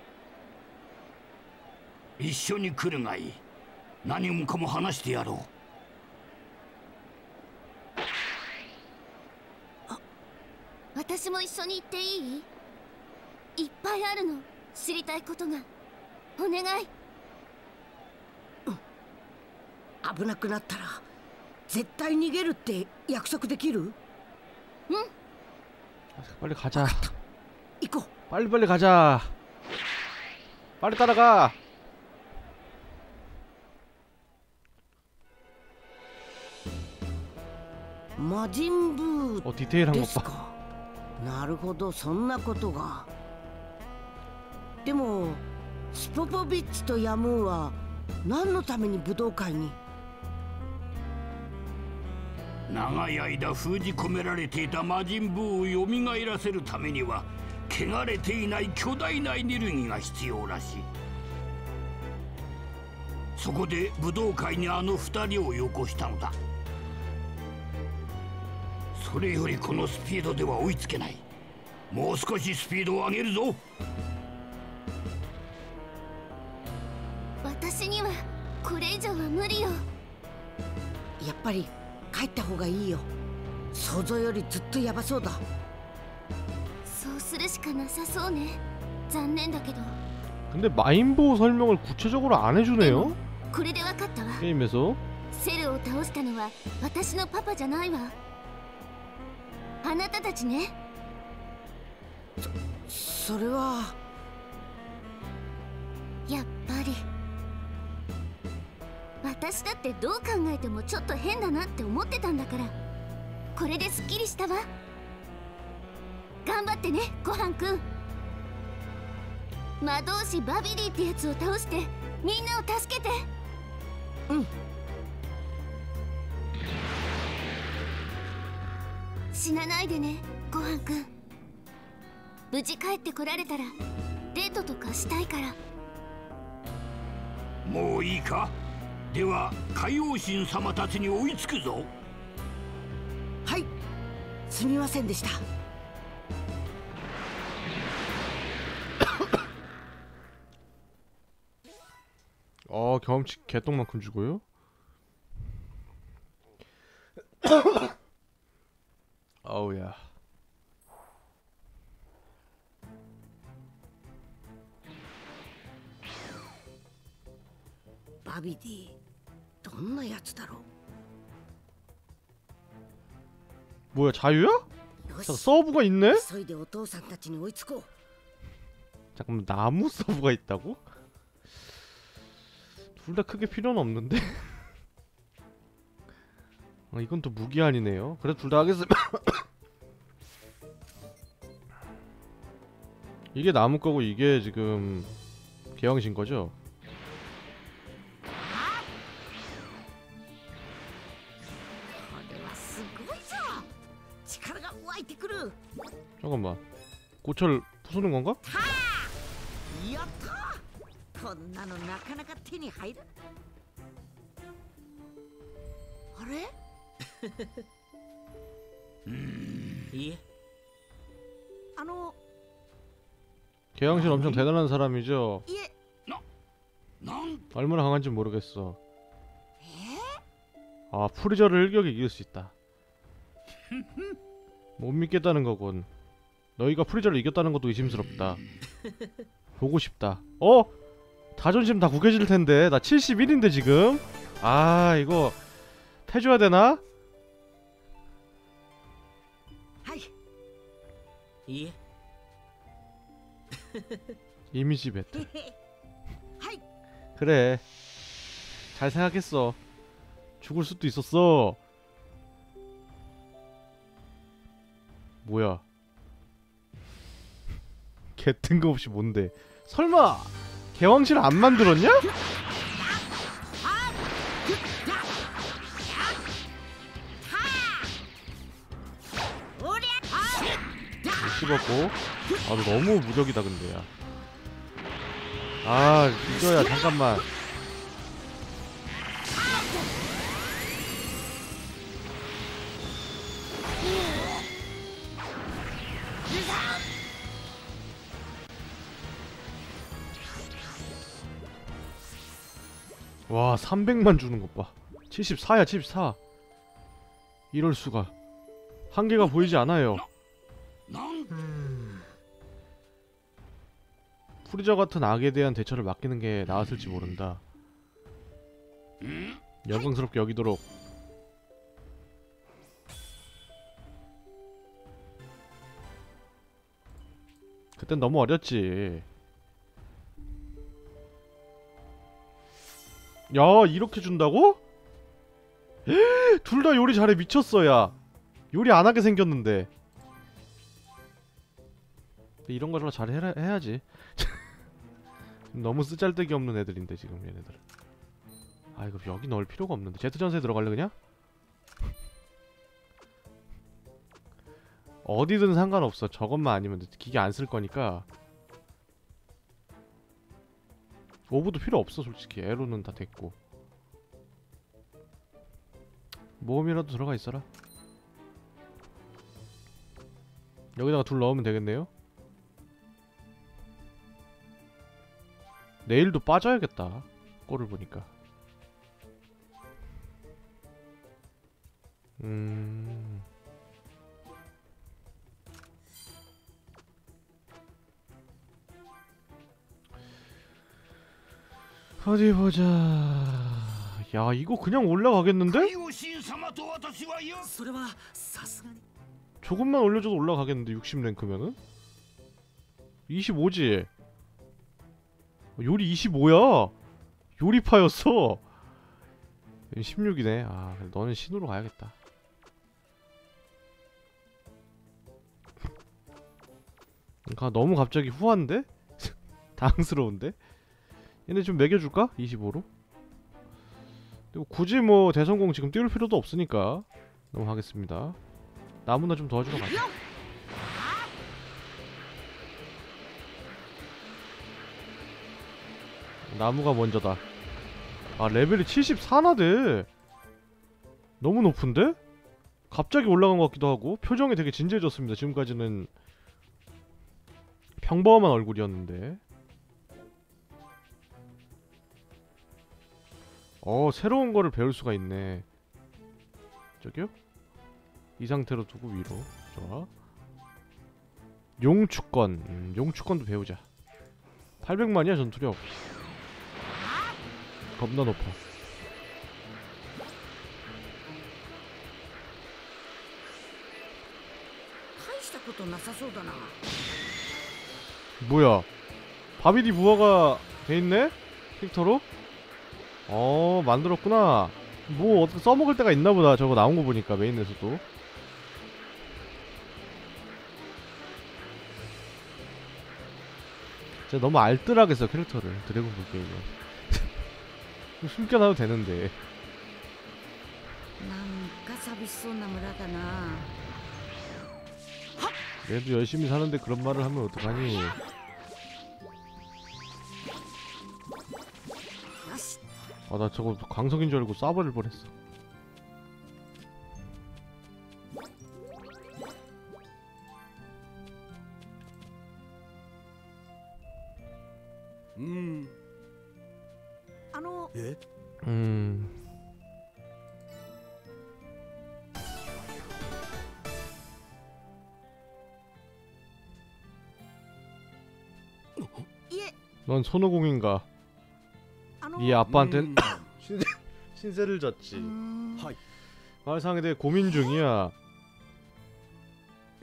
一緒に来るがいい。何もかも話してやろ私も一緒に行っていいいっぱいあるの知りたいことがお願い危なくなったら絶対逃げるって約束できる 빨리 가자 行こう 빨리빨리 가자 빨리 따라가魔人ブー 어 디테일한 で 것 す 봐. なるほどそんなことが。でもスポポビッチとヤムーは何のために武道会に？長い間封じ込められていた魔人ブーを蘇らせるためには汚れていない巨大なエネルギーが必要らしい。そこで武道会にあの二人をよこしたのだ。それよりこのスピードでは追いつけないもう少しスピードを上げるぞ私にはこれ以上は無理よやっぱり帰った方がいいよ想像よりずっとヤバそうだそうするしかなさそうね残念だけど 근데 마인보 설명을 구체적으로 안 해주네요 これで分かったわ 게임에서 セルを倒したのは私のパパじゃないわ あなたたちね。それは。やっぱり。私だってどう考えてもちょっと変だなって思ってたんだから。これですっきりしたわ。頑張ってねごはんくん。魔導士バビリーってやつを倒してみんなを助けて。うん死なないでねごはんくん無事帰ってこられたらデートとかしたいからもういいかでは海王神様たちに追いつくぞはいすみませんでした 어 경험치 개똥만큼 주고요 아우야 バビディどんなやつだろ 뭐야 자유야? うよ 자, し 서브가 있네? 急いでお父さんたちに追いつこう 잠깐만 나무 서브가 있다고? 둘 다 크게 필요는 없는데? 어, 이건 또 무기한이네요 그래 둘 다 하겠으면 이게 나무 거고 이게 지금 개왕신 거죠? 잠깐만 고철 부수는 건가? 개양신 엄청 대단한 사람이죠? 얼마나 강한지 모르겠어. 아 프리저를 일격에 이길 수 있다. 못 믿겠다는 거군. 너희가 프리저를 이겼다는 것도 의심스럽다. 보고 싶다. 어? 자존심 다 구겨질 텐데. 나 71인데 지금? 아 이거 해줘야 되나? 예. 이미지 배틀. はい 그래. 잘 생각했어. 죽을 수도 있었어. 뭐야? 개 뜬금없이 뭔데? 설마 개왕실 안 만들었냐? 씹었고. 아 너무 무적이다 근데 야. 아 이거야 잠깐만. 와 300만 주는 것봐. 74야 74 이럴 수가. 한계가 보이지 않아요 프리저 같은 악에 대한 대처를 맡기는 게 나았을지 모른다. 영광스럽게 여기도록. 그땐 너무 어렸지. 야 이렇게 준다고? 둘 다 요리 잘해 미쳤어 야. 요리 안 하게 생겼는데 이런 걸잘 해라, 해야지. 너무 쓰잘데기 없는 애들인데 지금 얘네들. 아 이거 여기 넣을 필요가 없는데. 제트전세에 들어갈래 그냥? 어디든 상관없어. 저것만 아니면 돼. 기계 안 쓸 거니까. 오브도 필요 없어 솔직히. 에로는 다 됐고. 모험이라도 들어가 있어라. 여기다가 둘 넣으면 되겠네요 내일도 빠져야겠다 꼴을 보니까 음... 어디 보자. 야, 이거 그냥 올라가겠는데? 조금만 올려줘도 올라가겠는데 60랭크면은? 25지. 요리 25야! 요리파였어! 16이네 아 너는 신으로 가야겠다 그러니까 너무 갑자기 후한데? 당스러운데? 얘네 좀 매겨줄까? 25로? 그리고 굳이 뭐 대성공 지금 띄울 필요도 없으니까 넘어가겠습니다 나무나 좀 도와주러 가자 나무가 먼저다. 아 레벨이 74나 돼 너무 높은데? 갑자기 올라간 것 같기도 하고 표정이 되게 진지해졌습니다. 지금까지는 평범한 얼굴이었는데. 어 새로운 거를 배울 수가 있네. 저기요? 이 상태로 두고 위로. 좋아. 용축권. 음, 용축권도 배우자. 800만이야 전투력 겁나 높아. 뭐야? 바비디 부하가 돼있네? 캐릭터로? 어 만들었구나. 뭐 어떻게 써먹을 때가 있나보다. 저거 나온 거 보니까 메인에서도. 진짜 너무 알뜰하게 써 캐릭터를. 드래곤 볼 게임은 그 숨겨놔도 되는데. 얘도 열심히 사는데 그런 말을 하면 어떡하니? 아나 아, 저거 광석인 줄 알고 쏴버릴 뻔했어. 음. 예? 음. 넌 손오공인가? 네 아빠한텐 음. 신세, 신세를 졌지. 음. 말상에 대해 고민 중이야.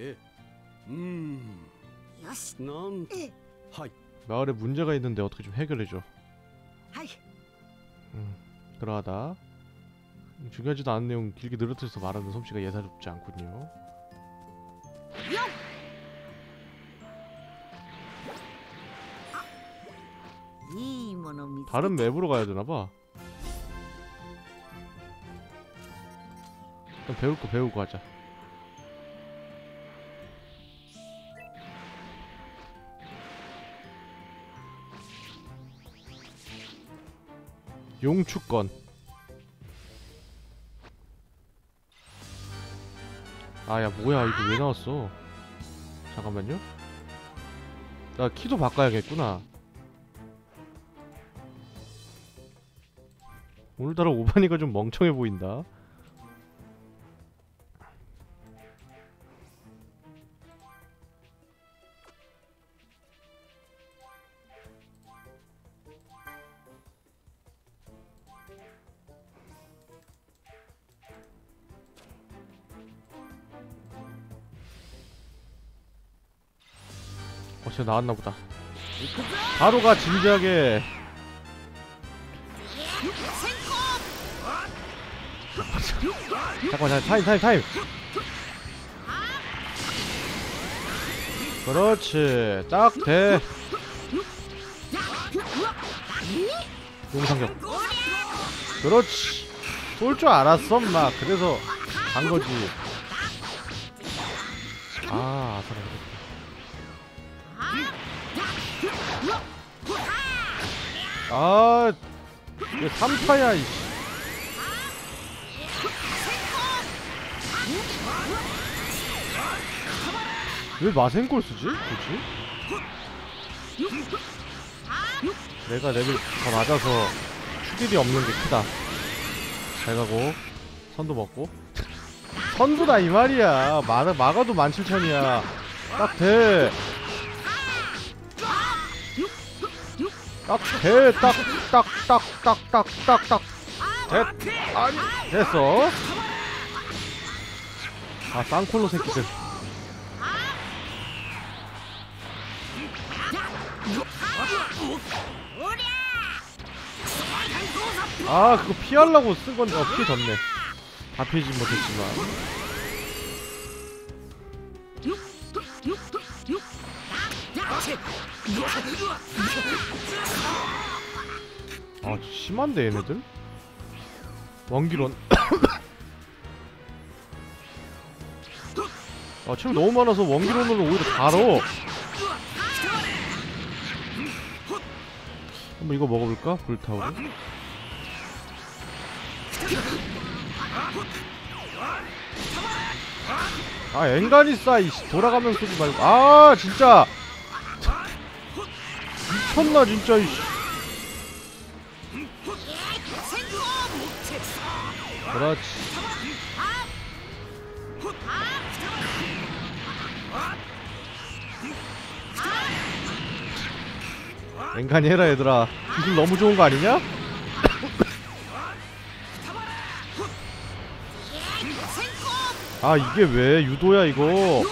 예. 음. 음. 난. 예. 하이. 마을에 문제가 있는데 어떻게 좀 해결해 줘. 하이. 음, 그러하다. 중요하지도 않은 내용 길게 늘어뜨려서 말하는 솜씨가 예사롭지 않군요. 다른 맵으로 가야 되나봐. 일단 배울 거 배우고 하자. 용축권. 아야 뭐야. 이거 왜 나왔어? 잠깐만요. 나 키도 바꿔야겠구나. 오늘따라 오바니가 좀 멍청해 보인다 어, 진짜 나왔나 보다. 바로 가 진지하게. せ 잠깐만 타임 타임 타임. 그렇지. 딱돼. 용상격 그렇지. 쏠 줄 알았어 마. 그래서 간 거지. 아 아슬아 아 이게 3타야 이씨. 왜 마생골 쓰지? 굳이? 내가 랩을 더 맞아서 추딜이 없는 게 크다. 잘 가고. 선도 먹고. 선도다 이 말이야. 마, 막아도 17,000이야. 딱 돼 딱돼 딱딱딱딱딱딱 됐 아니 됐어. 아 쌍콜로 새끼들. 아 그거 피하려고 쓴 건데 어 피해 졌네. 다 피하지 못했지만 아 심한데 얘네들? 원기론. 아 체력 너무 많아서 원기론으로 오히려 달어. 한번 이거 먹어볼까? 불타오르? 아 앵간히 싸 이씨. 돌아가면 쏘지 말고. 아 진짜 미쳤나 진짜 이씨. 그렇지. 앵간히 해라 얘들아. 기술 너무 좋은 거 아니냐? 아 이게 왜 유도야 이거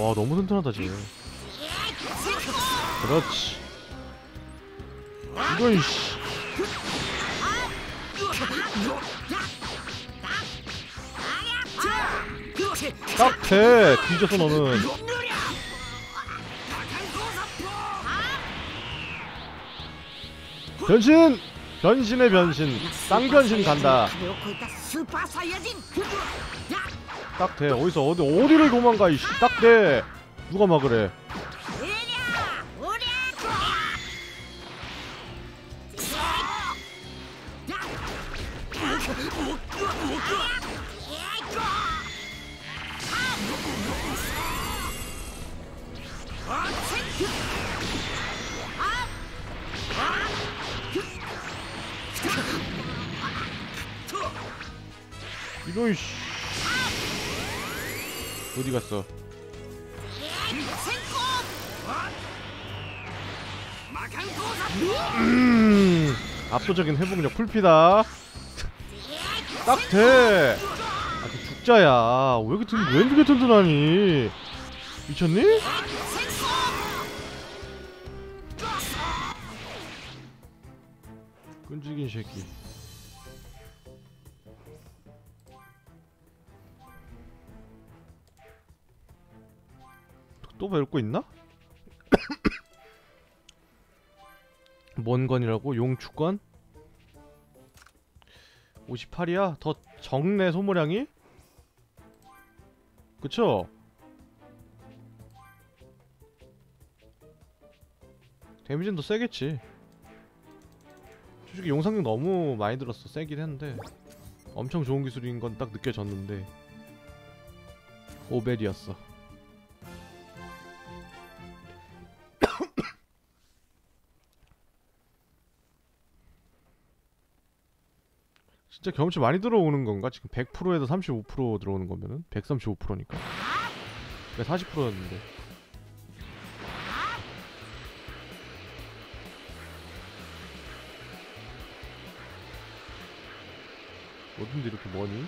와 너무 튼튼하다 지금. 그렇지. 이건 씨. 딱해. 뒤져서 너는. 변신! 변신의 변신. 쌍변신 간다 딱 돼. 어디서 어디 어디를 도망가 이씨. 딱 돼. 누가 막으래? 이런 씨 어디 갔어? 음 압도적인 회복력 풀피다. 딱 돼. 아, 그 죽자야. 왜 이렇게 든, 왜 이렇게 튼튼하니? 미쳤니? 끈질긴 새끼 또 밟고 있나? 뭔 건이라고? 용축건? 58이야? 더 적네 소모량이? 그쵸? 데미지는 더 세겠지 솔직히 용상력 너무 많이 들었어 세긴 했는데 엄청 좋은 기술인 건 딱 느껴졌는데 오벨이었어 진짜 경험치 많이 들어오는 건가? 지금 100%에서 35% 들어오는 거면은 135%니까. 그러니까 40%였는데. 어딘데 이렇게 머니?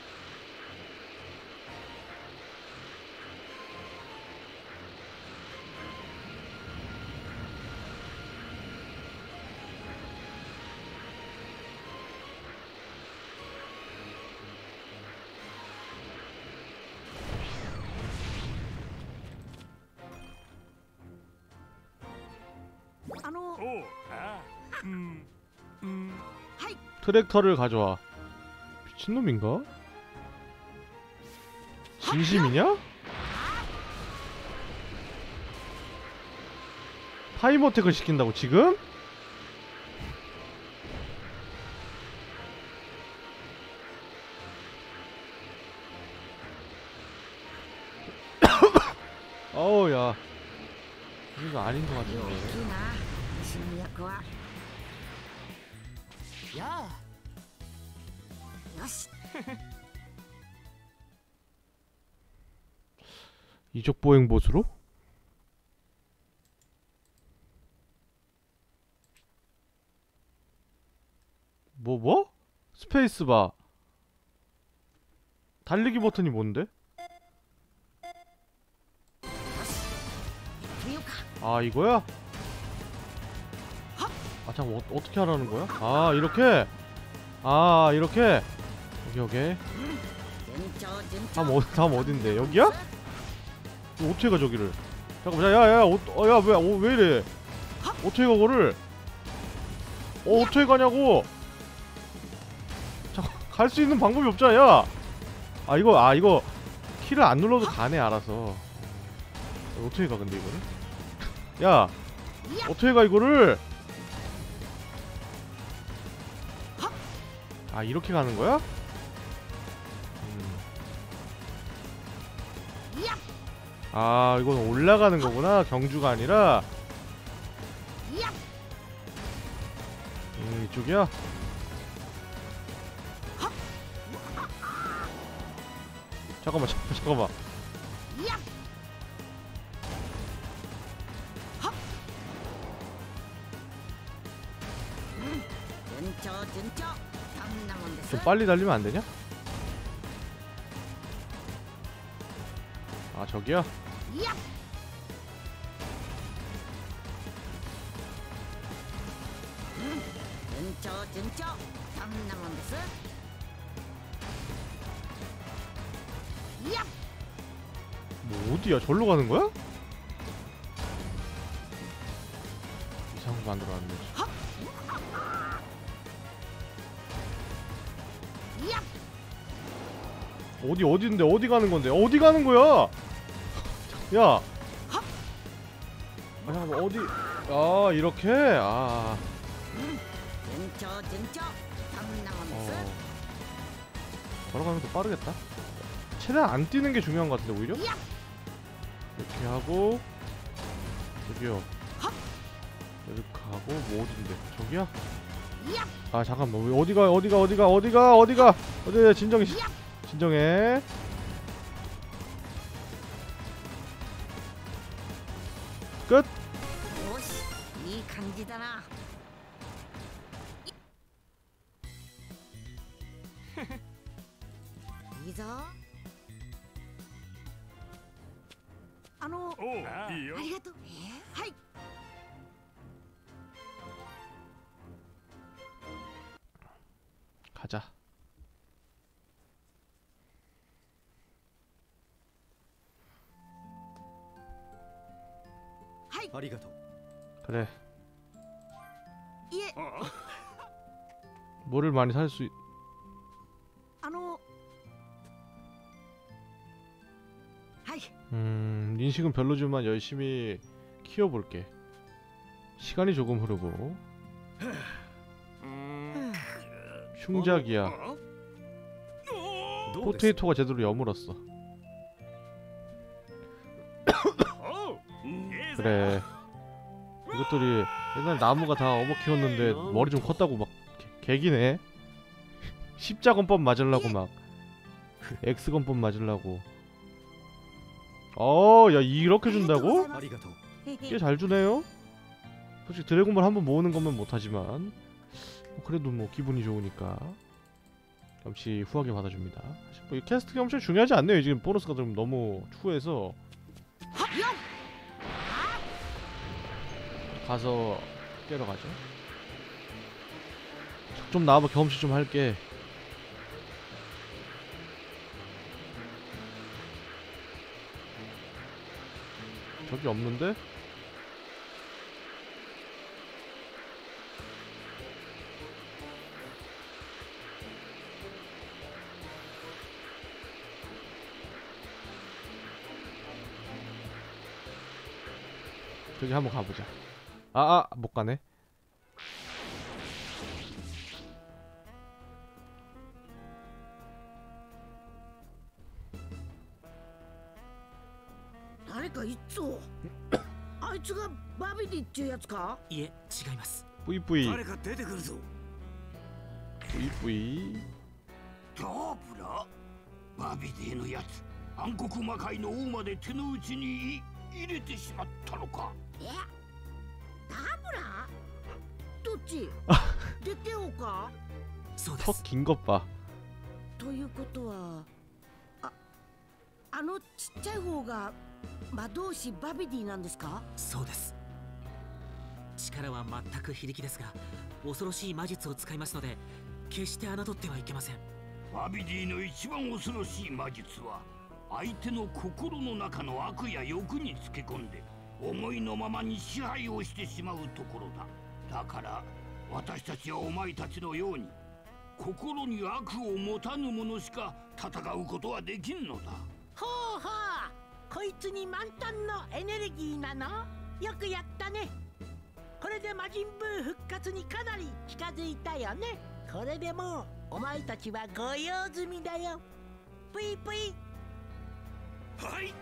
트랙터를 가져와 미친놈인가? 진심이냐? 타임 어택을 시킨다고 지금? 어우 야 이거 아닌 것よ 같은데 く 이쪽 보행 보수로? 뭐 뭐? 스페이스바 달리기 버튼이 뭔데? 아 이거야? 아 잠깐 어, 떻게 하라는 거야? 아 이렇게? 아 이렇게? 오케이 오케이 다음, 어, 다음 어딘데? 여기야? 이거 어떻게 가 저기를? 잠깐만 야야야 어, 어, 야 왜, 어, 왜 이래? 어떻게 가 거를? 어 어떻게 가냐고? 잠깐 갈 수 있는 방법이 없잖아 야! 아 이거 아 이거 키를 안 눌러도 가네 알아서. 어떻게 가 근데 이거를? 야 어떻게 가 이거를? 아 이렇게 가는 거야? 아 이건 올라가는 거구나. 경주가 아니라. 음, 이쪽이야? 잠깐만 잠깐만 잠깐만. 좀 빨리 달리면 안 되냐? 저기요? 뭐 어디야? 절로 가는 거야? 이상한 거 만들어 왔네. 어디 어디인데 어디 가는 건데 어디 가는 거야? 야! 야, 뭐 어디? 아, 이렇게? 아. 어. 걸어가면 더 빠르겠다. 최대한 안 뛰는 게 중요한 것 같은데, 오히려? 이렇게 하고. 저기요. 여기 가고, 뭐 어딘데? 저기야? 아, 잠깐만. 어디가, 어디가, 어디가, 어디가, 어디가! 어디, 진정해. 진정해. 感じだないいぞあのあいいよりがとうはい가자. 아りがとう 그래. 뭐를 많이 살 수 있... 음... 인식은 별로지만 열심히 키워볼게. 시간이 조금 흐르고. 흉작이야. 포테이토가 제대로 여물었어. 그래. 이것들이 옛날 나무가 다 어버 키웠는데 머리 좀 컸다고 막 개기네. 십자건법 맞으려고 막. X건법 맞으려고. 어야 이렇게 준다고? 꽤 잘 주네요? 솔직히 드래곤볼 한 번 모으는 것만 못하지만. 뭐 그래도 뭐 기분이 좋으니까. 역시 후하게 받아줍니다. 뭐 이 캐스트가 엄청 중요하지 않네요. 지금 보너스가 좀 너무 추해서. 가서 깨러 가죠. 좀 나와봐. 경험치 좀 할게. 저기 없는데? 저기 한번 가보자. 아아 못가네. つかいえ違います 뿌이뿌이 誰か出てくるぞ 뿌이뿌이 ダーブラバビディのやつ暗黒魔界の王まで手の内に入れてしまったのかえダブラどっち出ておうかそうで 턱 す 긴 것 봐. ということはああのちっちゃい方が魔導士バビディなんですかそうです 力は全く非力ですが恐ろしい魔術を使いますので決して侮ってはいけません。バビディの一番恐ろしい魔術は相手の心の中の悪や欲につけ込んで思いのままに支配をしてしまうところだ。だから私たちはお前たちのように心に悪を持たぬ者しか戦うことはできんのだ。ほうほう。こいつに満タンのエネルギーなの？よくやったねこれで魔人ブー復活にかなり近づいたよね。これでもうお前たちは御用済みだよ。ぷいぷい。はい。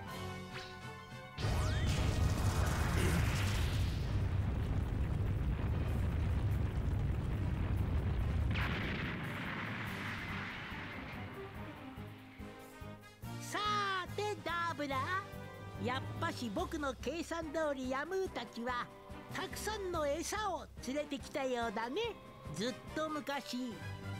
さーてダーブラやっぱし僕の計算通りヤムーたちはたくさんの餌を連れてきたようだね。ずっと昔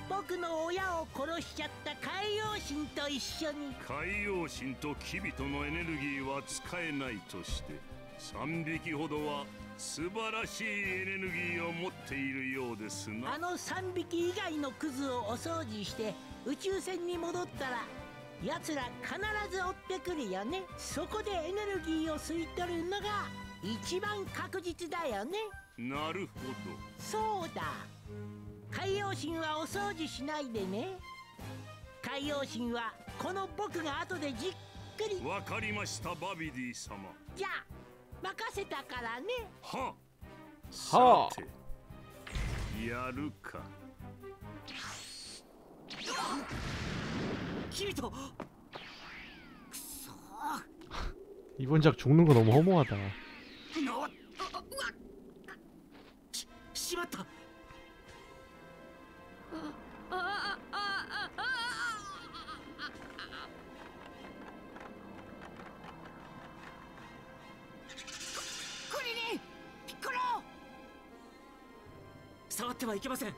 僕の親を殺しちゃった海洋神と一緒に。海洋神とキビトのエネルギーは使えないとして3匹ほどは素晴らしいエネルギーを持っているようですな。あの3匹以外のクズをお掃除して宇宙船に戻ったら奴ら必ず追ってくるよね。そこでエネルギーを吸い取るのが一番確実だよねなるほそうだ海洋神はお掃除しないでね海洋神はこの僕が後でじっくりどわかりましたバビディ様じゃあ任せたからねははあさてやるかキリト 이번 작 죽는 거 너무 허무하다. ししまった。クリリンピッコロ触ってはいけません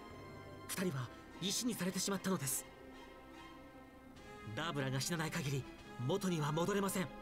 二人は石にされてしまったのですダーブラが死なない限り元には戻れません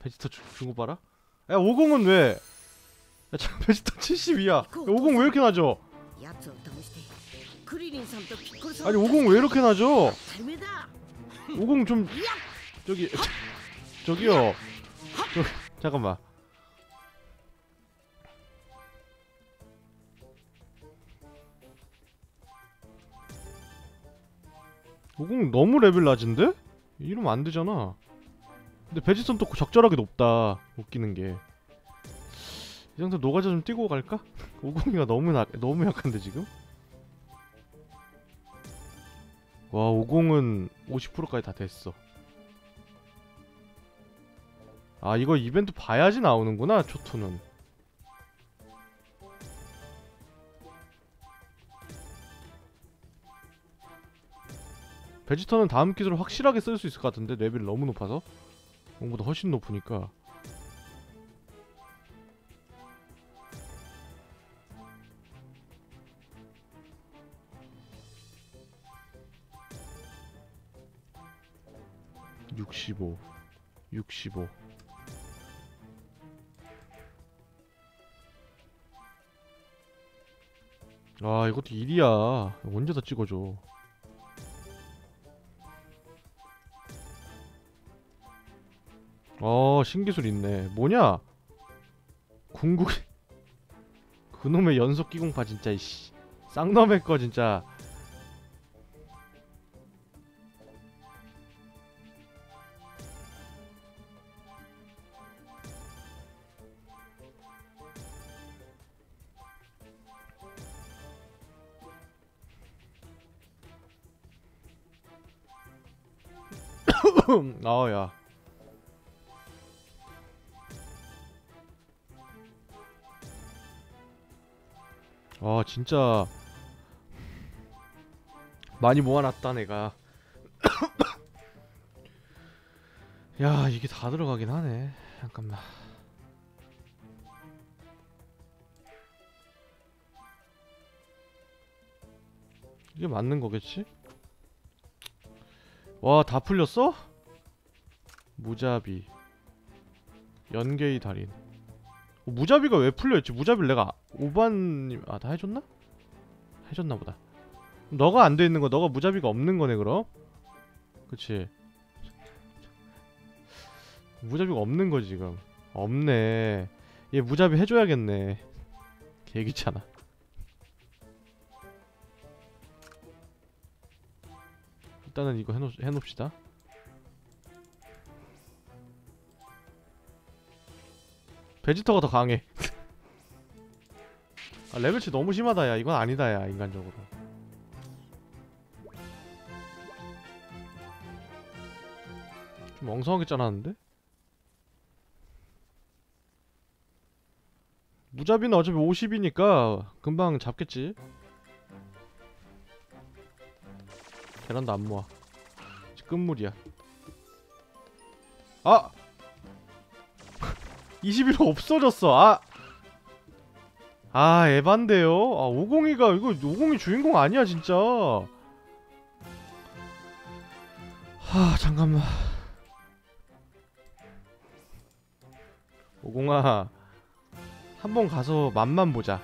베지터 주, 중고 봐라? 야 50은 왜? 야 베지터 72야 50 왜 이렇게 나죠? 아니 50 왜 이렇게 나죠? 50 좀... 저기... 저기요 저, 잠깐만 오공 너무 레벨 낮은데? 이러면 안 되잖아. 근데 베지터는 또 적절하게 높다. 웃기는 게. 이 정도 노가다 좀 뛰고 갈까? 오공이가 너무 나, 너무 약한데 지금? 와, 오공은 50%까지 다 됐어. 아, 이거 이벤트 봐야지 나오는구나, 초투는. 베지터는 다음 기술을 확실하게 쓸 수 있을 것 같은데 레벨이 너무 높아서 공보다 훨씬 높으니까. 65 65아 이것도 일이야. 언제 다 찍어줘? 어 신기술 있네. 뭐냐? 궁극 그놈의 연속 기공파 진짜 이씨. 쌍놈의 거 진짜. 아야 아 진짜 많이 모아놨다 내가 야 이게 다 들어가긴 하네 잠깐만 이게 맞는 거겠지? 와 다 풀렸어? 무자비 연계의 달인 어, 무자비가 왜 풀려있지? 무자비를 내가 오반님 아 다 해줬나? 해줬나 보다. 너가 안 돼 있는 거 너가 무자비가 없는 거네 그럼? 그치? 무자비가 없는 거지 지금. 없네. 얘 무자비 해줘야겠네. 개귀찮아. 일단은 이거 해놓, 해놓읍시다. 베지터가 더 강해 아 레벨치 너무 심하다 야 이건 아니다 야 인간적으로 좀 엉성하게 짜놨는데? 무자비는 어차피 50이니까 금방 잡겠지 계란도 안 모아 이제 끝물이야 아! 21호 없어졌어 아! 아 에반데요? 아 502가 이거 502 주인공 아니야 진짜. 하 잠깐만. 502아 한 번 가서 맛만 보자.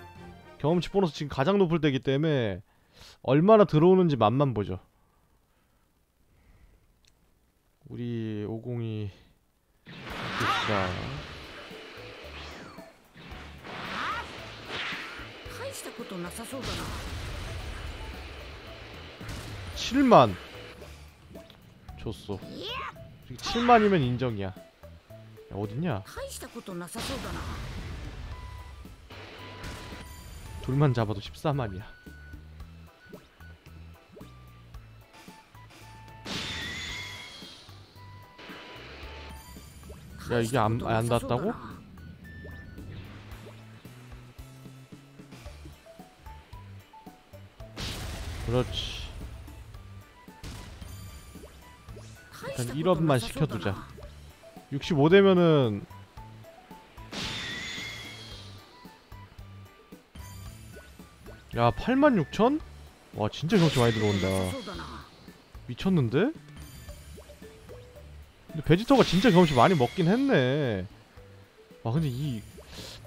경험치 보너스 지금 가장 높을 때기 때문에 얼마나 들어오는지 맛만 보죠. 우리 502 봅시다 ことなさそうだな 7만 줬어 7만이면 인정이야 야, 어딨냐 大したことなさそうだな 둘만 잡아도 14만이야 야 이게 안, 안 닿았다고? 그렇지 일단 1업만 시켜두자 65되면은 야 86,000? 와 진짜 경치 많이 들어온다 미쳤는데? 근데 베지터가 진짜 경험치 많이 먹긴 했네 와 근데 이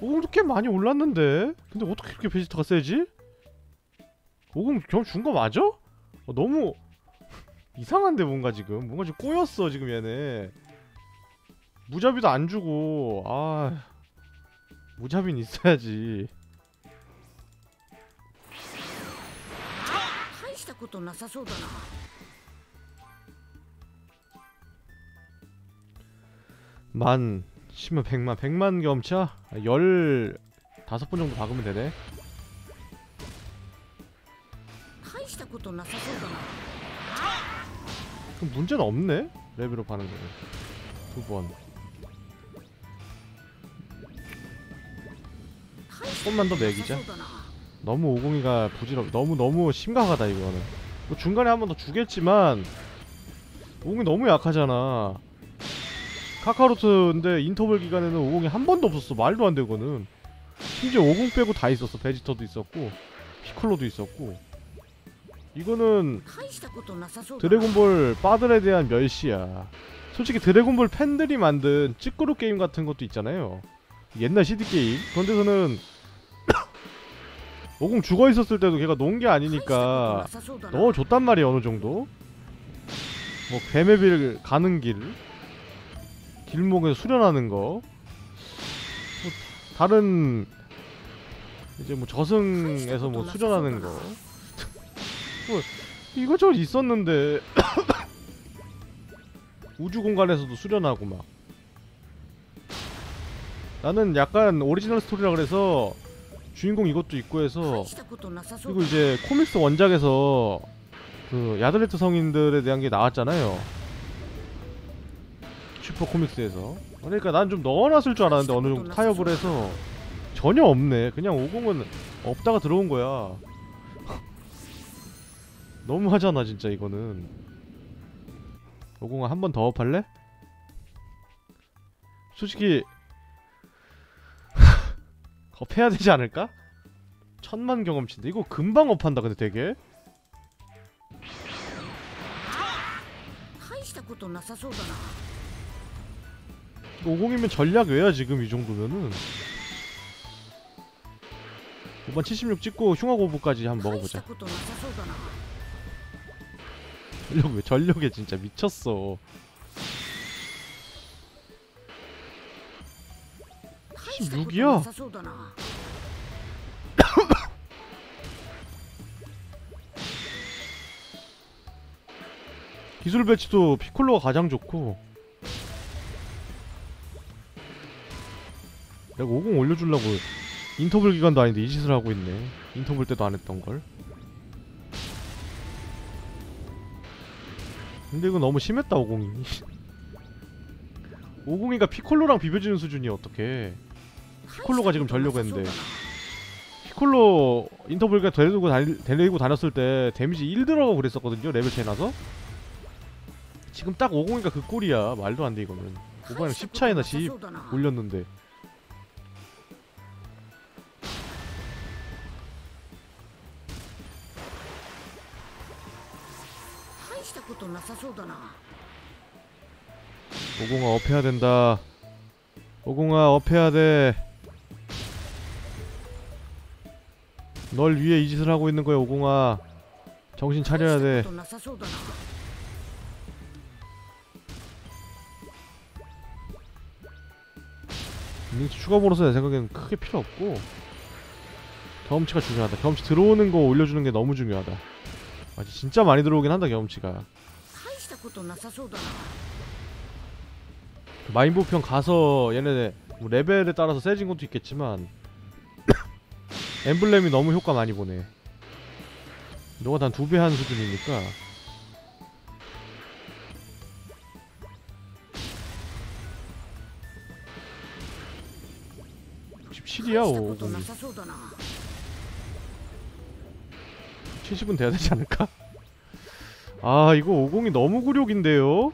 오공도 꽤 많이 올랐는데? 근데 어떻게 이렇게 베지터가 세지? 고금 겸준거 맞아? 어, 너무 이상한데 뭔가 지금. 뭔가 지금 꼬였어 지금 얘네. 무자비도 안 주고. 아 무자비는 있어야지. 만 10만 100만 100만 겸차? 15번 정도 박으면 되네. したことなさそうだな 그럼 문제는 없네? 레벨업 하는 거는 두번 조금만 더 매기자 너무 502가 부질없 너무 너무 심각하다 이거는 뭐 중간에 한 번 더 주겠지만 502 너무 약하잖아 카카로트인데 인터벌 기간에는 502 한 번도 없었어 말도 안 되거든 심지어 50 빼고 다 있었어 베지터도 있었고 피콜로도 있었고 이거는 드래곤볼 빠들에 대한 멸시야. 솔직히 드래곤볼 팬들이 만든 쯔꾸르 게임 같은 것도 있잖아요. 옛날 CD게임. 그런 데서는 오공 죽어있었을 때도 걔가 논게 아니니까 넣어줬단 말이야 어느정도. 뭐 나메크별 가는 길. 길목에서 수련하는 거. 뭐, 다른 이제 뭐 저승에서 뭐 수련하는 거. 뭐 이것저것 있었는데 우주 공간에서도 수련하고 막. 나는 약간 오리지널 스토리라 그래서 주인공 이것도 있고 해서 그리고 이제 코믹스 원작에서 그 야드레트 성인들에 대한 게 나왔잖아요. 슈퍼 코믹스에서. 그러니까 난 좀 넣어놨을 줄 알았는데 어느 정도 타협을 해서 전혀 없네. 그냥 50은 없다가 들어온 거야 너무하잖아 진짜 이거는 오공아 한 번 더 업할래? 솔직히 업해야 되지 않을까? 천만 경험치인데 이거 금방 업한다 근데 되게 오공이면 전략 외야 지금 이 정도면은 5번 76 찍고 흉악오브까지 한번 먹어보자 전력에 전력에 진짜 미쳤어. 16이야? 기술 배치도 피콜로가 가장 좋고 내가 50 올려주려고 인터벌 기간도 아닌데 이 짓을 하고 있네 인터벌 때도 안 했던걸 근데 이거 너무 심했다 50이. 50이가 피콜로랑 비벼지는 수준이야 어떡해. 피콜로가 지금 전려고 했는데. 피콜로 인터벌가 데리고, 다니, 데리고 다녔을 때 데미지 1 들어가고 그랬었거든요 레벨 차이 나서. 지금 딱 50이니까 그 꼴이야. 말도 안 돼 이거는. 5번이랑 10 차이나 10 올렸는데 ことなさそうだな 오공아 업해야 된다 오공아 업해야 돼널 위해 이 짓을 하고 있는 거야 오공아 정신 차려야 돼 ことなさそうだな 링치 추가 보너스 내 생각에는 크게 필요 없고 경험치가 중요하다 경험치 들어오는 거 올려주는 게 너무 중요하다 맞아 진짜 많이 들어오긴 한다 경험치가 大した ことなさそうだな 마인보편 가서 얘네 뭐 레벨에 따라서 세진 것도 있겠지만 엠블렘이 너무 효과 많이 보네 너가 단 두 배 한 수준이니까大 67이야 したことな 50이 さそうだな 70은 돼야 되지 않을까? 아 이거 50이 너무 굴욕인데요?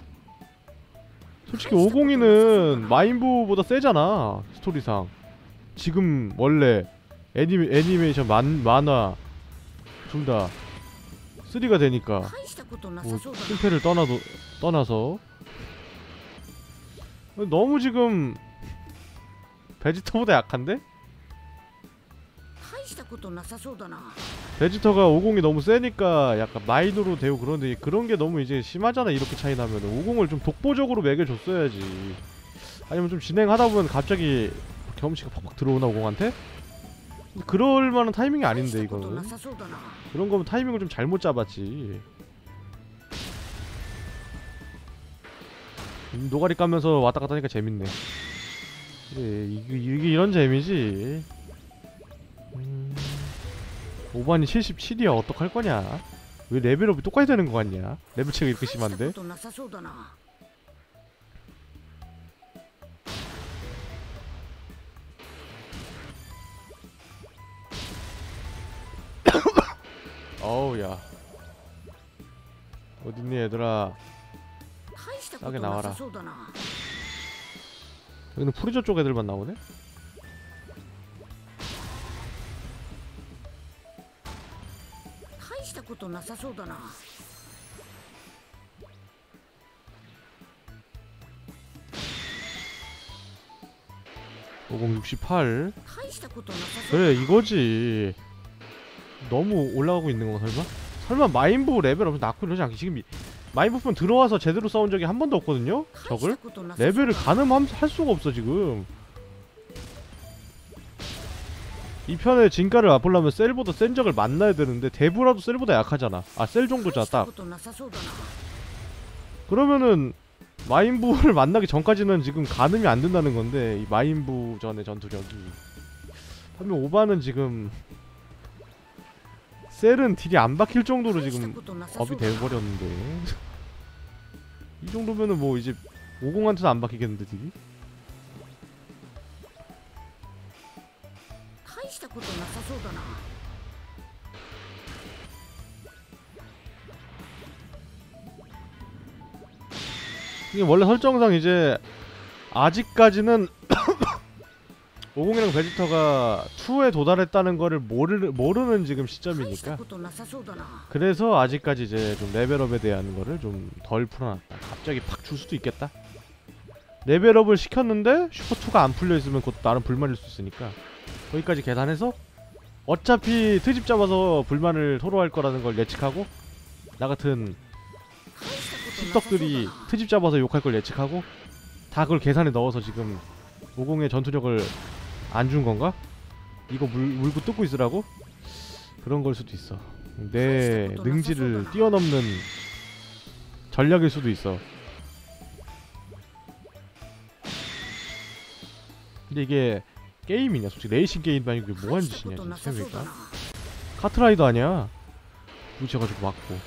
솔직히 아, 50이는 마인부보다 세잖아 스토리상 지금 원래 애니, 애니메이션 만, 만화 둘 다 3가 되니까 뭐 실패를 떠나도, 떠나서 너무 지금 베지터보다 약한데? 베지터가 50이 너무 세니까 약간 마이너로 되고 그런데 그런 게 너무 이제 심하잖아 이렇게 차이 나면 50을 좀 독보적으로 매겨줬어야지 아니면 좀 진행하다 보면 갑자기 겸씨가 팍팍 들어오나 50한테? 그럴 만한 타이밍이 아닌데 이거는 그런 거면 타이밍을 좀 잘못 잡았지 노가리 까면서 왔다 갔다 하니까 재밌네 이게, 이게 이런 재미지 오반이 77이야. 어떡할 거냐? 왜 레벨업이 똑같이 되는 거 같냐? 레벨 차가 이렇게 심한데? 어우야. 어딨니 얘들아? 싸게 나와라. 여기는 프리저 쪽 애들만 나오네? ことなさそうだな 5068 大したことなさそう 그래 이거지 너무 올라가고 있는 건가 설마? 설마 마인부 레벨 없이 낳고 이러지 않겠지? 지금 이- 마인부편 들어와서 제대로 싸운 적이 한 번도 없거든요? 적을? 레벨을 가늠할 수가 없어 지금 이 편의 진가를 맛보려면 셀보다 센 적을 만나야 되는데 대부라도 셀보다 약하잖아. 아 셀 정도잖아 딱. 그러면은 마인부를 만나기 전까지는 지금 가늠이 안 된다는 건데 이 마인부 전의 전투력이. 하면 오바는 지금 셀은 딜이 안 박힐 정도로 지금 업이 되어버렸는데. 이 정도면은 뭐 이제 오공한테도 안 박히겠는데 딜이? したことなさそうだな 이게 원래 설정상 이제 아직까지는 50이랑 베지터가 2에 도달했다는 거를 모르, 모르는 지금 시점이니까 ことなさそうだな 그래서 아직까지 이제 좀 레벨업에 대한 거를 좀 덜 풀어놨다 갑자기 팍 줄 수도 있겠다 레벨업을 시켰는데 슈퍼2가 안 풀려있으면 그것도 나름 불만일 수 있으니까 거기까지 계산해서 어차피 트집 잡아서 불만을 토로할 거라는 걸 예측하고 나 같은 씹덕들이 트집 잡아서 욕할 걸 예측하고 다 그걸 계산에 넣어서 지금 50의 전투력을 안 준 건가? 이거 물, 물고 뜯고 있으라고? 그런 걸 수도 있어 내 능지를 뛰어넘는 전략일 수도 있어 근데 이게 게임이냐 솔직히? 레이싱 게임도 아니고 이게 뭐하는 짓이냐 진짜 생각니까. 카트라이더 아니야? 부딪혀가지고 맞고.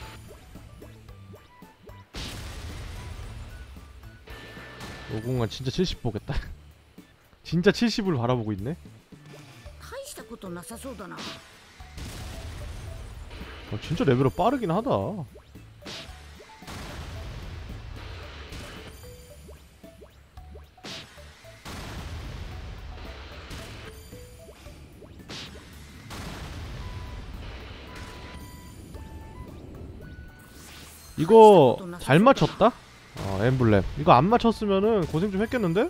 오공간 진짜 70 보겠다. 진짜 70을 바라보고 있네? 어 진짜 레벨업 빠르긴 하다. 이거 잘 맞췄다? 어 엠블렘 이거 안 맞췄으면은 고생 좀 했겠는데?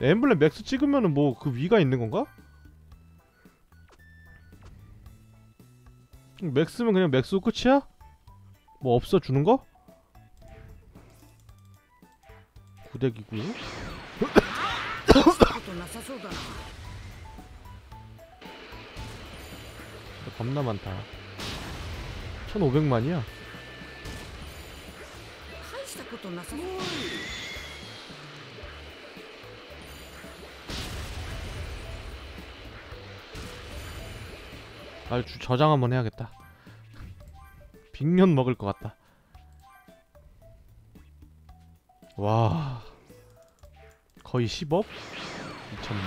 emblem max 찍으면은 뭐 그 위가 있는 건가? 맥스면 그냥 맥스 끝이야? 뭐 없어 주는 거? 구대기구 겁나 많다 1500만이야 したことなさそう 아 주, 저장 한번 해야겠다 빅년 먹을 것 같다 와 거의 10억? 미쳤네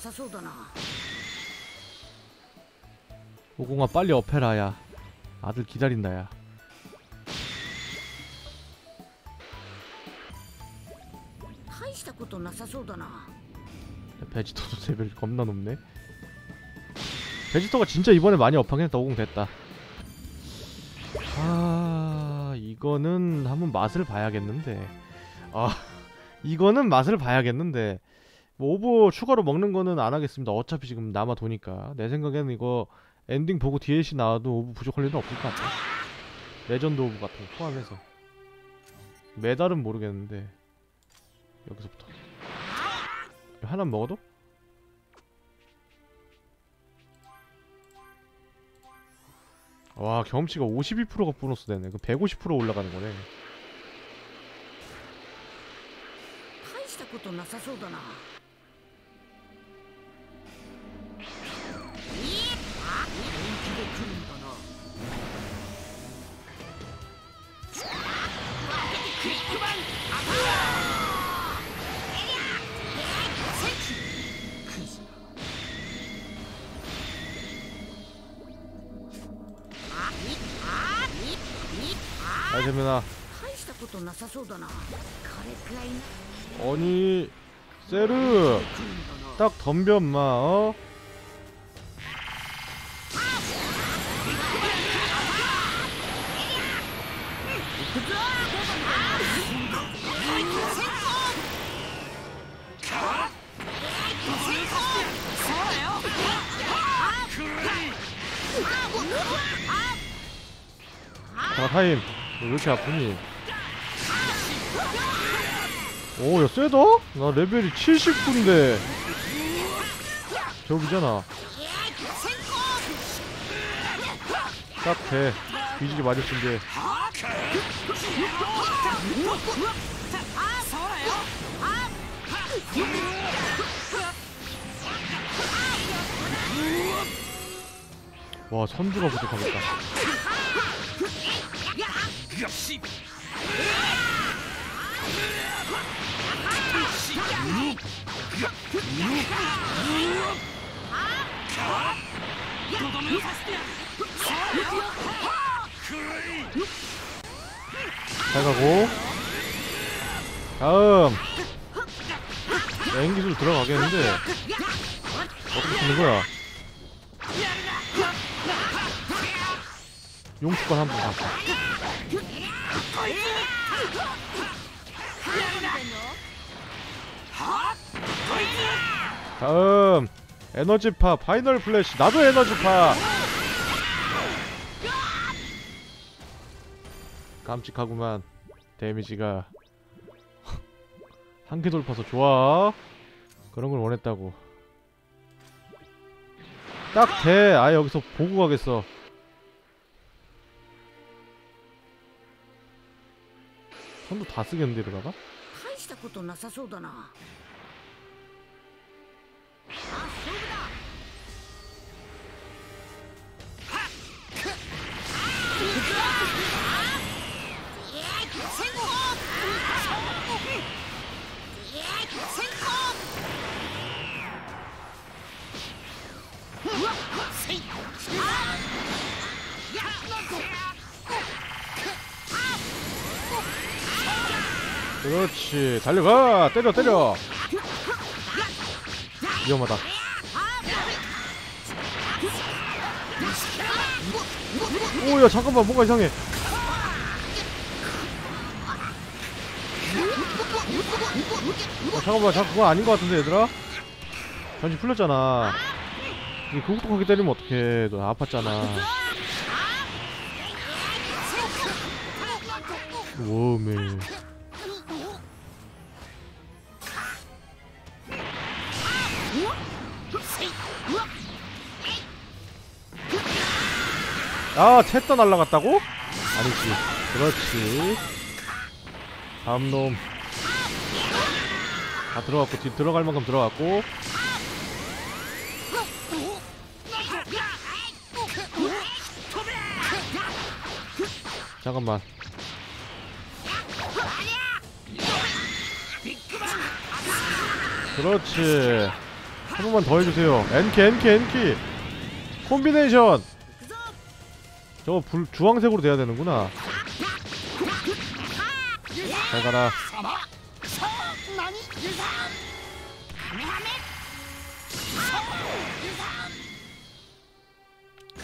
さそうだな 오공아 빨리 업해라 야 아들 기다린다 야 大したことなさそうだな 베지터도 레벨 겁나 높네 베지터가 진짜 이번에 많이 업하긴 했다 오공 됐다 아 이거는 한번 맛을 봐야겠는데 아 이거는 맛을 봐야겠는데 뭐 orb 추가로 먹는 거는 안 하겠습니다. 어차피 지금 남아 도니까. 내 생각에는 이거 엔딩 보고 DLC 나와도 orb 부족할 일은 없을 것 같아. legend orb 같은 거 포함해서. 메달은 모르겠는데. 여기서부터. 하나 먹어도? 와 경험치가 52%가 보너스 되네. 그 150% 올라가는 거네 大したことなさそうだな 아 재민아 大したことなさそうだなこれくらいな 아니 세르 딱 덤벼 엄마 어? 자 타임 너 왜 이렇게 아프니? 오 야 쎄다? 나 레벨이 79인데. 저기잖아. 딱돼. 뒤지게 맞을 준비해 와 선두가 부족하겠다 잘 가고. 다음. 연기술 들어가겠는데. 어떻게 치는 거야 용축권 한번. 가자 다음 에너지파 final flash. 나도 에너지파. 깜찍하구만. 데미지가 한계 돌파라서 좋아. 그런 걸 원했다고. 딱 돼! 아예 여기서 보고 가겠어 손도 다 쓰겠는데 이러다가? 大したことなさそうだな 그렇지. 달려가. 때려 때려. 위험하다. 오야 잠깐만. 뭔가 이상해. 어, 잠깐만. 잠깐 그건 아닌 것 같은데 얘들아? 전지 풀렸잖아. 이게 그것도 때리면 어떡해. 너 아팠잖아. 워메 아, 챗더 날라갔다고? 아니지. 그렇지. 다음 놈. 다 들어갔고, 뒤 들어갈 만큼 들어갔고. 잠깐만. 그렇지. 한 번만 더 해주세요. N키, N키, N키. 콤비네이션. 저거 불 주황색으로 돼야 되는구나. 잘 가라.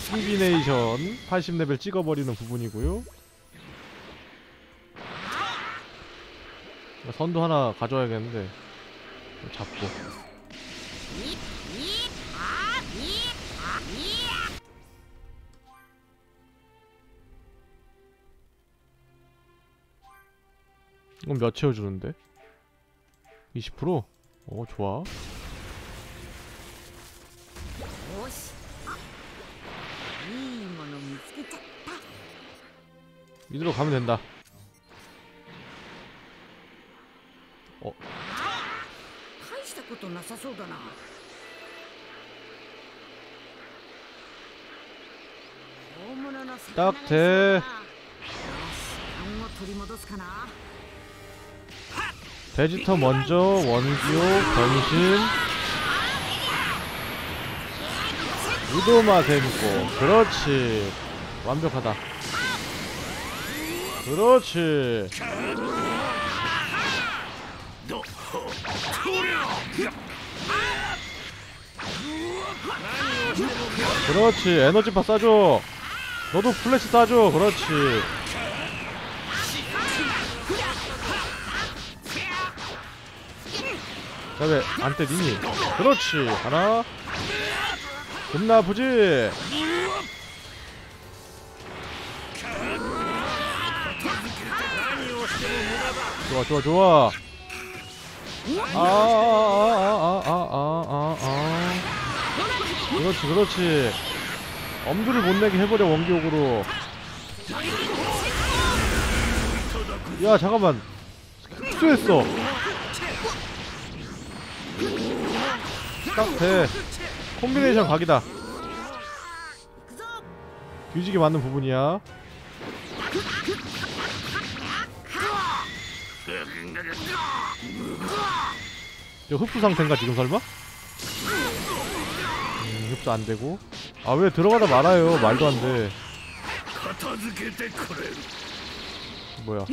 콤비네이션 80레벨 찍어버리는 부분이고요. 선도 하나 가져와야겠는데 잡고 이건 몇 채워주는데? 20%? 오 어, 좋아. 이대로 가면 된다. 어. 딱대 베지터 먼저 원기호 변신. 우도마 댐고. 그렇지. 완벽하다. 그렇지. 그렇지. 에너지파 쏴줘. 너도 플래시 쏴줘. 그렇지 자왜안 때리니 그렇지. 하나. 겁나 아프지? 좋아 좋아 좋아. 아, 아아아아 아 아 아. 그렇지 그렇지. 엄두를 못 내게 해버려 원기옥으로. 야 잠깐만. 흡수했어 딱돼 콤비네이션 각이다. 뒤지게 맞는 부분이야. 저 흡수 상태인가 지금 설마? 음, 흡수 안되고. 아 왜 들어가다 말아요? 말도 안돼. 뭐야?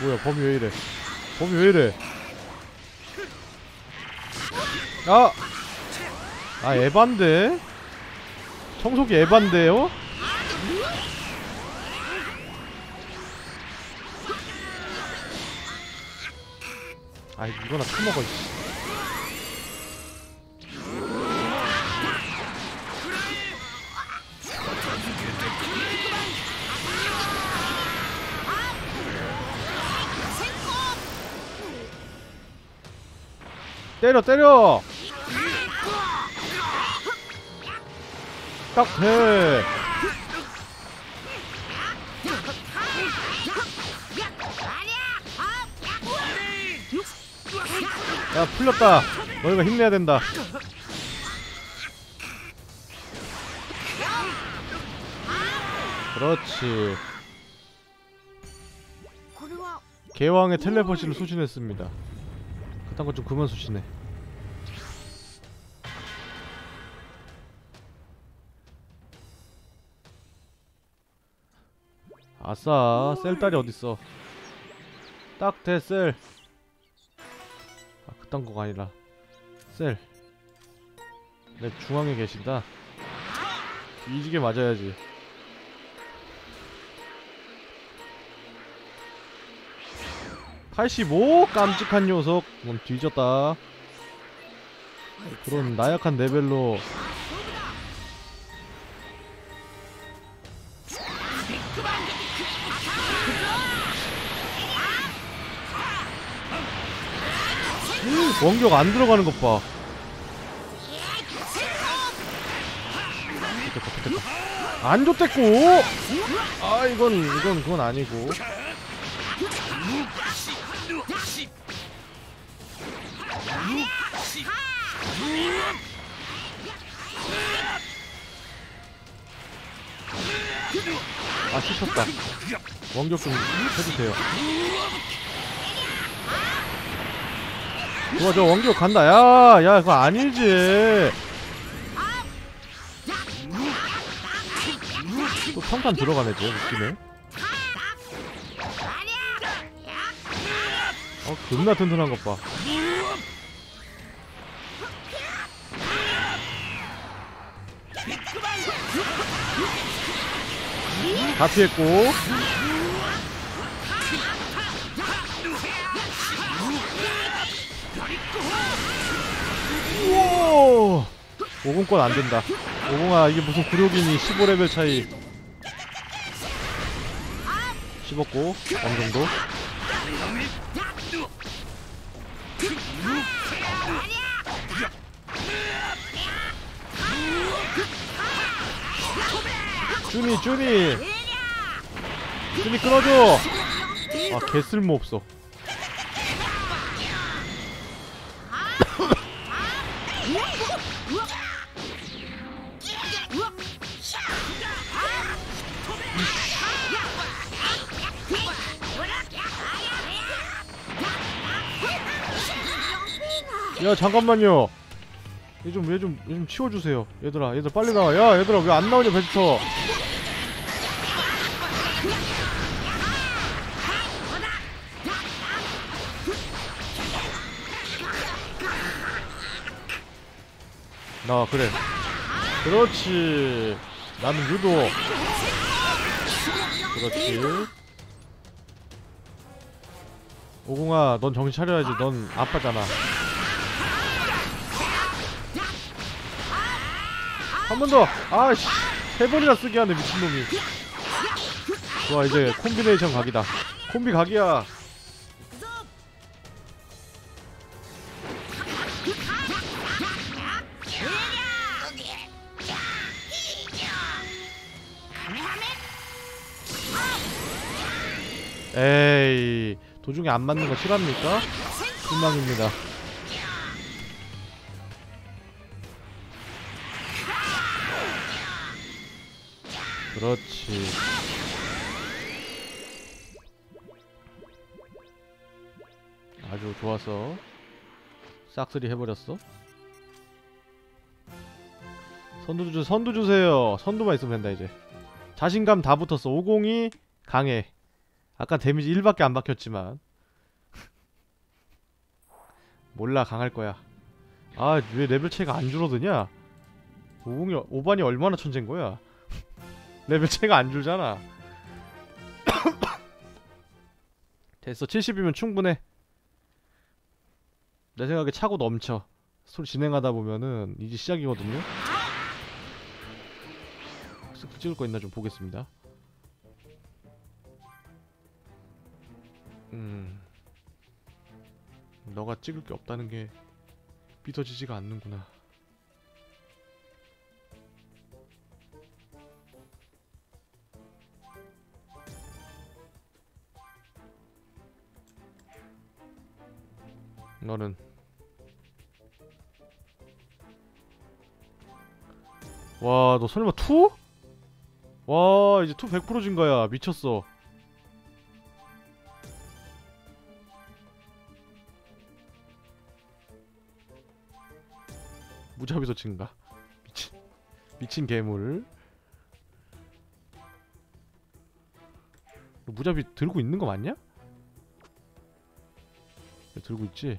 뭐야 범이 왜 이래? 범이 왜 이래? 아! 아 에반데? 청소기 에반데요? 아이 이거나 처먹어 씨. 때려 때려 딱해 야 풀렸다. 너희가 힘내야 된다. 그렇지. 개왕의 텔레포시를 수신했습니다. 그딴 거좀 그만 수신해. 아싸 셀딸이 어딨어 딱대 셀 아, 그딴 거가 아니라 셀. 내 중앙에 계신다. 이지게 맞아야지. (85) 깜찍한 녀석 넌 뒤졌다 그런 나약한 레벨로 원격 안 들어가는 것 봐. 됐다, 됐다. 안 좋댔고. 아 이건 이건 그건 아니고. 아 씹혔다. 원격 좀 해주세요. 좋아 저 원기옥 간다. 야야 그거 아니지. 또 평판 들어가네 저 웃기네. 어 겁나 튼튼한 것봐. 다 피했고 우와 50권 안 된다. 50아 이게 무슨 구력이니? 15레벨 차이. 씹었고 어느 정도? 준이 준이 준이 끊어줘. 아 개쓸모 없어 야 잠깐만요. 얘 좀 얘 좀 얘 좀 치워주세요. 얘들아 얘들 빨리 나와. 야 얘들아 왜 안 나오냐 베지터. 나와 그래. 그렇지. 나는 유도. 그렇지. 오공아 넌 정신 차려야지. 넌 아빠잖아 한 번 더! 아씨. 세 번이나 쓰게 하네 미친놈이. 좋아 이제 콤비네이션 각이다. 콤비 각이야. 에이. 도중에 안 맞는 거 싫합니까? 실망입니다 그렇지. 아주 좋았어 싹쓸이 해버렸어. 선두 주 선두 주세요. 선두만 있으면 된다 이제. 자신감 다 붙었어. 502 강해. 아까 데미지 1밖에 안 박혔지만. 몰라 강할 거야. 아 왜 레벨 차이가 안 줄어드냐? 오반이 오반이 얼마나 천재인 거야 레벨 차이가 안 줄잖아. 됐어. 70이면 충분해. 내 생각에 차고 넘쳐. 스토리 진행하다 보면은 이제 시작이거든요. 쓱 찍을 거 있나 좀 보겠습니다. 음. 너가 찍을 게 없다는 게 믿어지지가 않는구나 너는 와 너 설마 two? 와 이제 two 100% 증가야 미쳤어 무자비도 증가 미친 미친 괴물 너 무자비 들고 있는 거 맞냐? 들고 있지?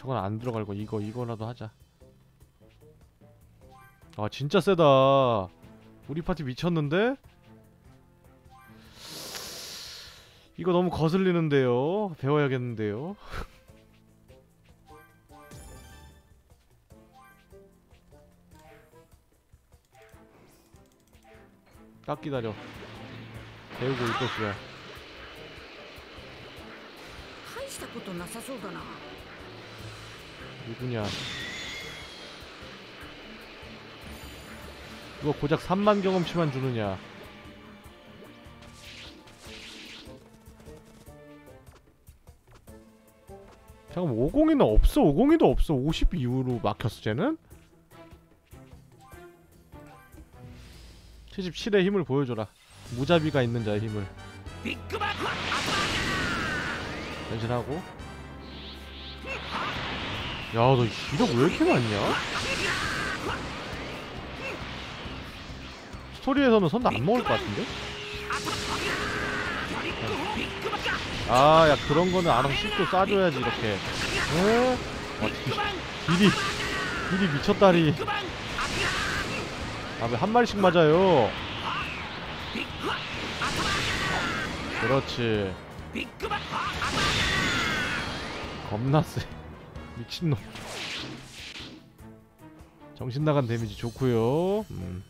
저건 안 들어갈 거 이거 이거라도 하자. 아 진짜 세다. 우리 파티 미쳤는데? 이거 너무 거슬리는데요? 배워야겠는데요? 딱 기다려. 배우고 올 것이야 누구냐? 이거 고작 3만 경험치만 주느냐? 잠깐만 50이는 없어? 50이도 없어? 50 이후로 막혔어 쟤는? 77의 힘을 보여줘라. 무자비가 있는 자의 힘을. 변신하고 야너 기력 왜 이렇게 많냐? 스토리에서는 선도 안 먹을 것 같은데? 아 야 그런 거는 알아서 씹고 싸줘야지 이렇게 에? 와 딜- 딜이 딜이 미쳤다리 아 왜 한 마리씩 맞아요 그렇지 겁나 세 미친놈. 정신 나간 데미지 좋고요. 음.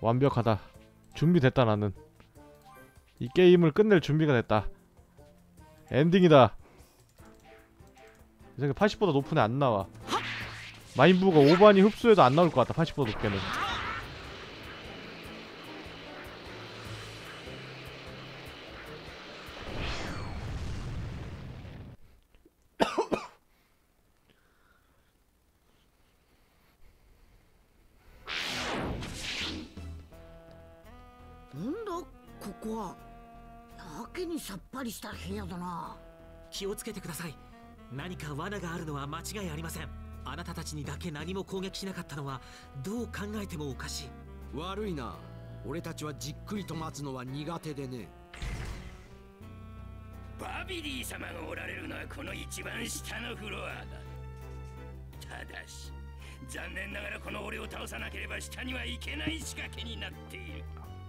완벽하다. 준비됐다 나는. 이 게임을 끝낼 준비가 됐다. 엔딩이다. 이 생각 80보다 높은 애 안 나와. 마인부가 오반이 흡수해도 안 나올 것 같다 80보다 높게는 りした部屋だな。気をつけてください。何か罠があるのは間違いありません。あなたたちにだけ何も攻撃しなかったのはどう考えてもおかしい。悪いな。俺たちはじっくりと待つのは苦手でね。バビリー様がおられるのはこの一番下のフロアだ。ただし残念ながらこの俺を倒さなければ下には行けない仕掛けになっている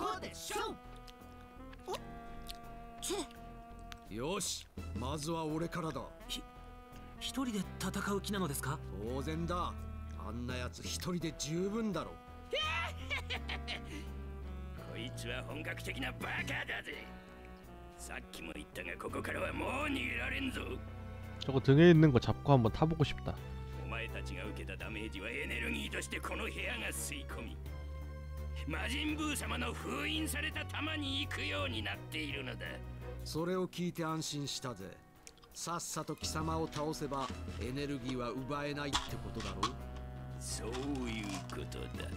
こでしょおチェよしまずは俺からだ一人で戦う気なのですか当然だあんなやつ一人で十分だろこいつは本格的なバカだぜさっきも言ったがここからはもう逃げられんぞ 저거 등에 있는 거 잡고 한번 타보고 싶다 お前たちが受けたダメージはエネルギーとしてこの部屋が吸い込み 魔人ブー様の封印された玉に行くようになっているのだ。それを聞いて安心したぜ。さっさと貴様を倒せばエネルギーは奪えないってことだろそういうことだ。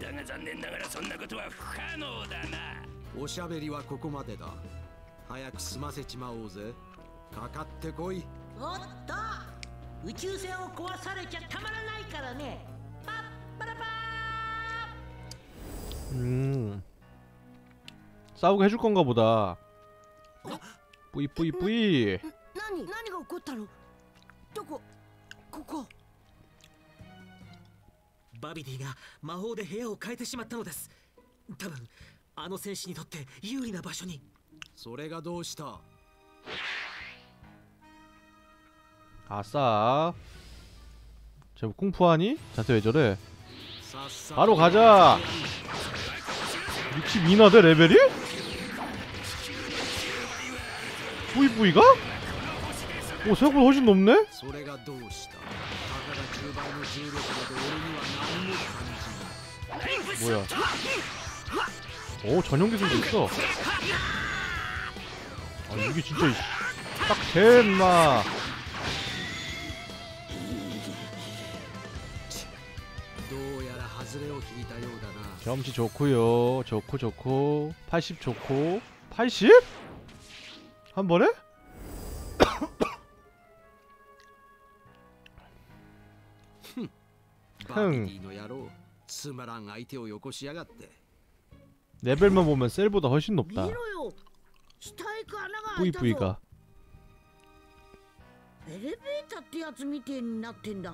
だが残念ながらそんなことは不可能だな。おしゃべりはここまでだ。早く済ませちまおうぜ。かかってこい。おっと！宇宙船を壊されちゃたまらないからね 음 싸우게 해줄 건가 보다 뿌이 뿌이 뿌이 何何が起こったのどこここバビディが魔法で部屋を変えてしまったのです多分あの戦士にとって有利な場所にそれがどうした 아싸 쟤 쿵푸하니? 자세 왜 저래 さっさ 바로 가자 62나 돼 레벨이? 뿌이뿌이가? 오 생각보다 훨씬 높네? 뭐야 오 전용 기술도 있어 아 이게 진짜 딱 됐나 경험치 좋고요 좋고 좋고 80 좋고 80? 한 번에? バビディの野郎つまらん相手をよこしやがって 레벨만 보면 셀보다 훨씬 見 높다 ろよ下へ行く穴が開いたぞ 뿌이뿌이가 エレベーターってやつみてえになってんだ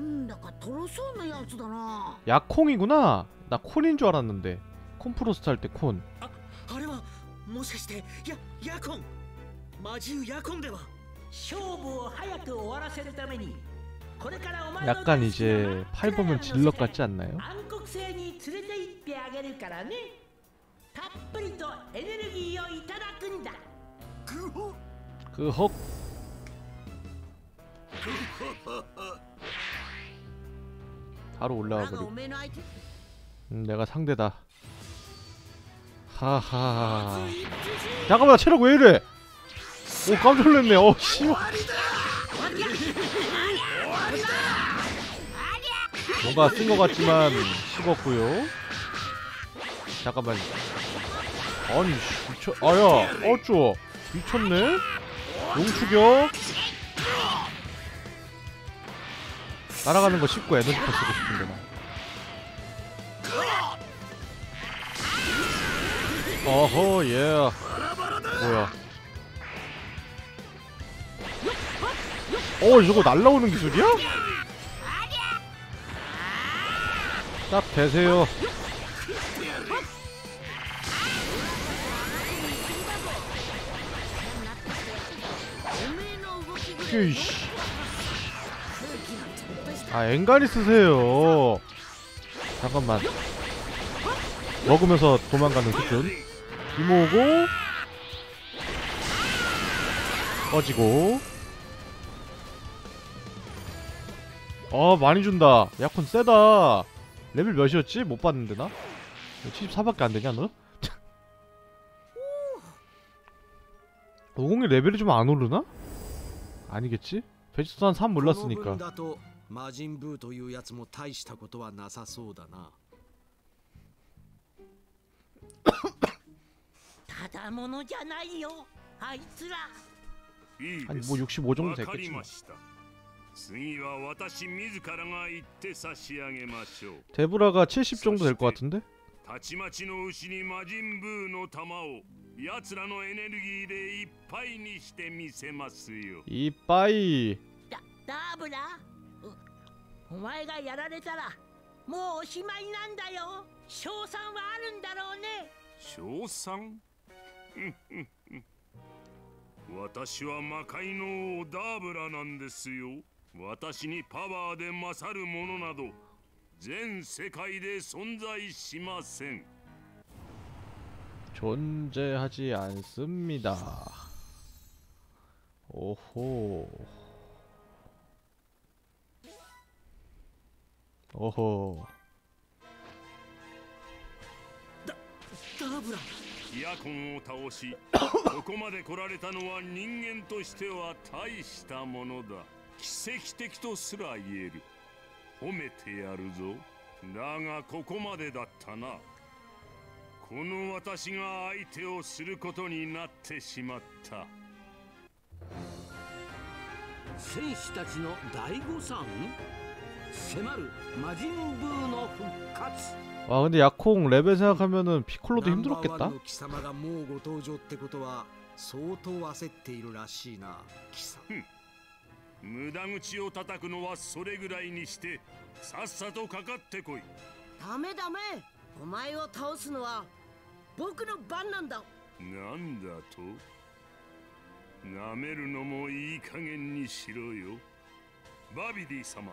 なんだかとろそうなやつだな 야콩이구나 나 콘인 줄 알았는데 콘프로스트 할 때 콘 あれはもしかしてやヤコン魔獣ヤコンでは勝負を早く終わらせるためにこれからお前の 약간 이제 팔 보면 질럿 같지 않나요? 暗黒星に連れて行ってあげるからねたっぷりとエネルギーをいただくんだ 그 헉 바로 올라와 버리고. 음, 내가 상대다. 하하. 잠깐만 체력 왜 이래? 오 깜짝 놀랐네. 어 씨발 뭔가 쓴 것 같지만 식었고요. 잠깐만. 아니 미쳐 아야 어쭈 미쳤네. 용추격. 날아가는 거 쉽고 에너지 퍼 쓰고 싶은데 나 어허 예. 뭐야. 어 저거 날라오는 기술이야? 딱 되세요. 이씨 아 엔간이 쓰세요 잠깐만 먹으면서 도망가는 수준 이모고 꺼지고 어 많이 준다 약혼 세다 레벨 몇이었지? 못 봤는데 나? 74밖에 안되냐 너? 오공이 레벨이 좀 안 오르나? 아니겠지? 베지스도 한3 몰랐으니까 魔人ブーというやつも大したことはなさそうだなただものじゃないよあいつらいい 아니 です 뭐65 정도 わかり 됐겠지 뭐. ました次は私自らが行って差し上げましょう 데브라가 70 정도 될 것 같은데? たちまちの牛に魔人ブーの玉を奴らのエネルギーでいっぱいにしてみせますよ 이빠이 ダダブラう お前がやられたらもうおしまいなんだよ賞賛はあるんだろうね賞賛うんうんうん私は魔界の王ダーブラなんですよ私にパワーで勝るものなど全世界で存在しません 존재하지 않습니다 오호 오호ダブラヤコンを倒し ここまで来られたのは人間としては大したものだ。奇跡的とすら言える。褒めてやるぞ。だがここまでだったな。この私が相手をすることになってしまった。戦士たちの大誤算 迫る魔人ブーの復活 와 근데 야콩 레벨 생각하면은 피콜로도 ナンバーワ 힘들었겠다 ンの貴様がもうご登場ってことは相当焦っているらしいな貴様無駄口を叩くのはそれぐらいにしてさっさとかかってこいダメダメお前を倒すのは僕の番なんだなんだと舐めるのもいい加減にしろよバビディ様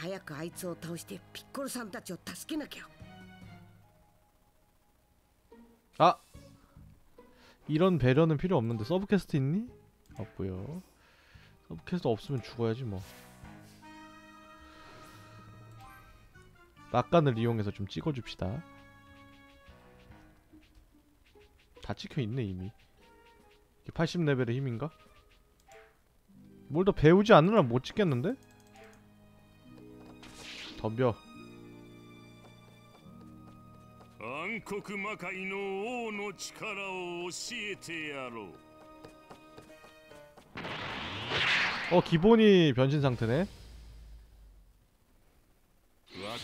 よし早くあいつを倒してピッコロさんたちを助けなきゃ 아 이런 배려는 필요 없는데 서브캐스트 있니? 없고요. 서브캐스트 없으면 죽어야지 뭐. 낙관을 이용해서 좀 찍어줍시다. 다 찍혀있네 이미. 이게 80레벨의 힘인가? 뭘 더 배우지 않으면 못 찍겠는데? 덤벼. 暗黒魔界の王の力を教えてやろう 어 기본이 변신 상태네.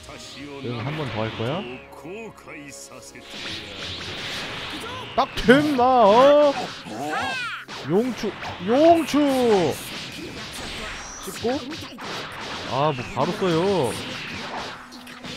私を 응 한 번 더 할 거야? 後悔させてやる 딱 됐나 어? 용추 용추 찍고 아 뭐 바로 써요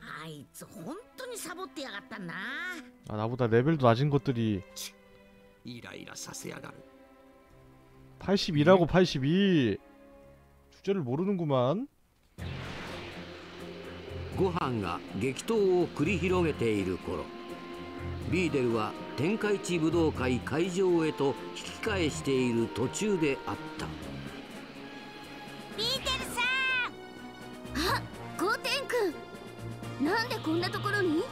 あいつ本当にサボってやがったな 아 나보다 레벨도 낮은 것들이 イライラさせやがる 82라고 82 주제를 모르는구만 ご飯が激闘を繰り広げている頃ビーデルは天下一武道会会場へと引き返している途中であった なんでこんなところに？うん。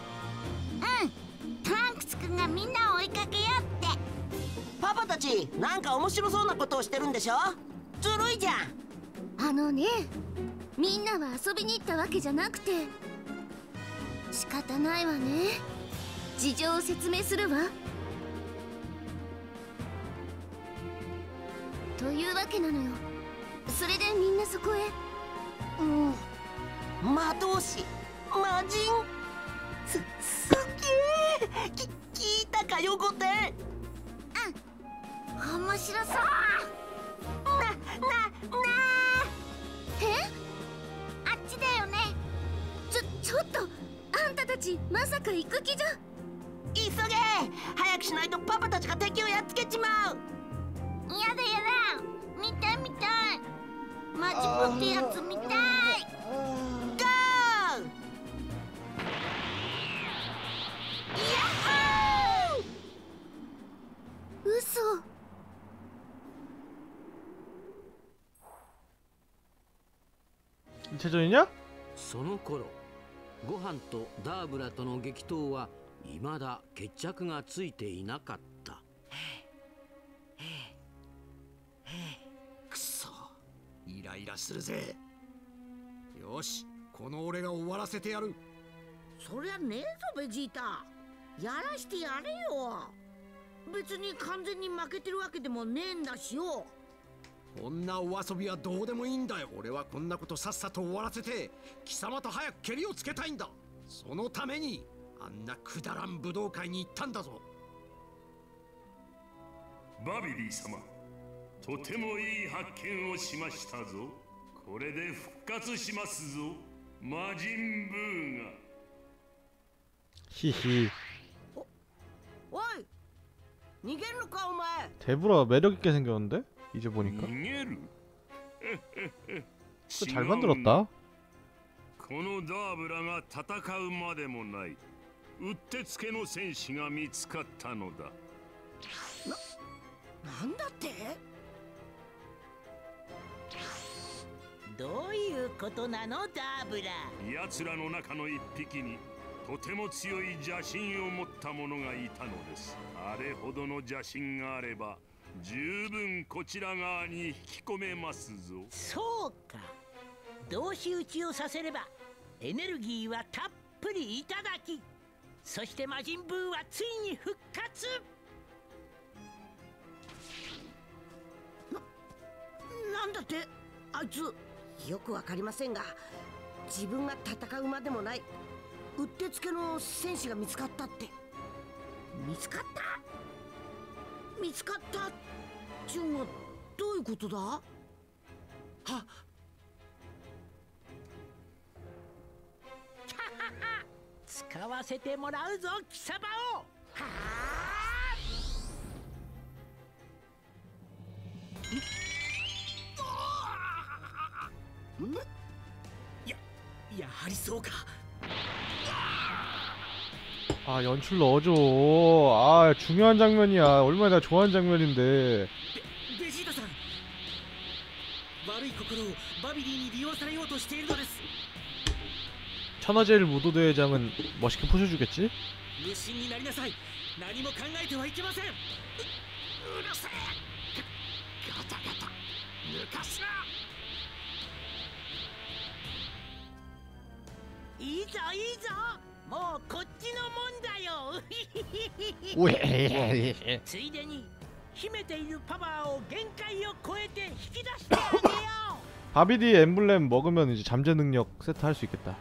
トランクス君がみんなを追いかけようって。パパたちなんか面白そうなことをしてるんでしょ？ずるいじゃん。あのねみんなは遊びに行ったわけじゃなくて。仕方ないわね。事情を説明するわ。というわけなのよ。それでみんなそこへ。うん。魔導士魔人。すすげえ。き聞いたかよゴテ。うん。面白そう。なななえ？あっちだよね。ちょちょっと。あんたたちまさか行く気じゃ。急げ。早くしないとパパたちが敵をやっつけちまう。やだやだ。見たい見たい。マジコってやつ見たい嘘 2차전이냐? その頃ご飯とダーブラとの激闘は未だ決着がついていなかったくそイライラするぜよしこの俺が終わらせてやるそりゃねえぞベジータ やらしてやれよ。別に完全に負けてるわけでもねえんだしよ。こんなお遊びはどうでもいいんだよ。俺はこんなことさっさと終わらせて貴様と早くケリをつけたいんだ。そのためにあんなくだらん武道会に行ったんだぞ。バビリー様とてもいい発見をしましたぞ。これで復活しますぞ魔人ブーが히히 おい逃げるのかお前 데브라 매력있게 생겼는데? 이제 보니까 逃げる 진짜 잘 만들었다 このダーブラが戦うまでもないうってつけの戦士が見つかったのだなんだってどういうことなのダーブラ奴らの中の一匹に とても強い邪神を持った者がいたのです。あれほどの邪神があれば十分こちら側に引き込めますぞ。そうか。同士討ちをさせればエネルギーはたっぷりいただきそして魔人ブーはついに復活。なんだってあいつ。よくわかりませんが自分が戦うまでもないうってつけの戦士が見つかったって。見つかった？見つかったっちゅうのはどういうことだ？は使わせてもらうぞ貴様を。ややはりそうか 아 연출 넣어줘 아 중요한 장면이야 얼마나 내가 좋아하는 장면인데 천하제일 무도대회장은 멋있게 포셔주겠지? 이자 이자 も考えてはいけませんうるせえガタガタ抜かすないいぞいいぞもうこっちのもんだようえついでに秘めているパワーを限界を超えて引き出してあげよ 바비디 엠블렘 먹으면 이제 잠재 능력 세트 할 수 있겠다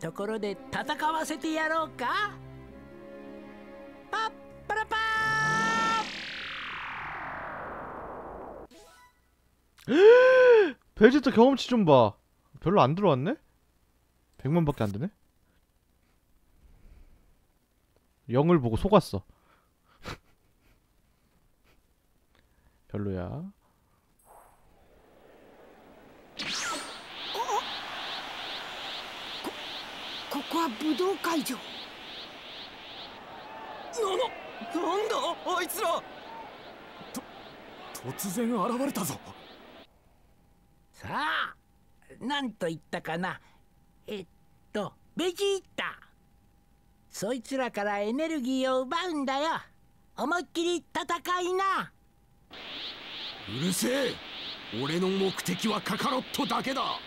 ところで戦わせてやろうかパッパラパ베지터 경험치 좀 봐. 별로 안 들어왔네? 100만밖에 안 되네? 0을 보고 속았어. 별로야. ここは武道会場。なななんだあいつら。と突然現れたぞ。さあなんと言ったかな。えっとベジータ。そいつらからエネルギーを奪うんだよ。思いっきり戦いな。うるせえ。俺の目的はカカロットだけだ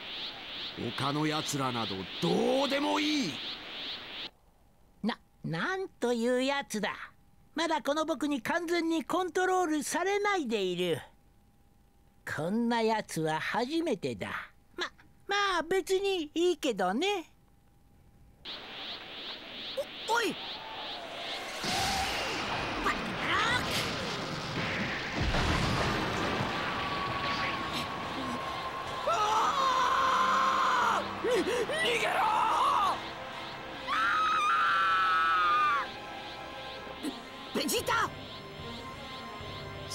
他の奴らなどどうでもいい。ななんというやつだ。まだこの僕に完全にコントロールされないでいる。こんなやつは初めてだ。ままあ別にいいけどね。おおい！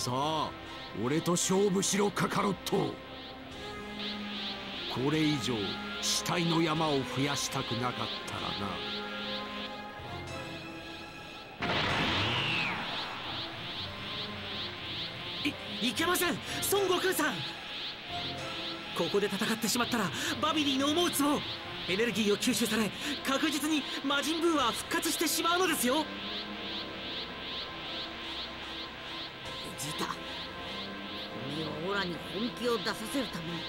さあ俺と勝負しろカカロット。これ以上死体の山を増やしたくなかったらな。いいけません孫悟空さん。ここで戦ってしまったらバビリーの思うつぼエネルギーを吸収され確実に魔人ブーは復活してしまうのですよ。ベジータ君はオラに本気を出させるために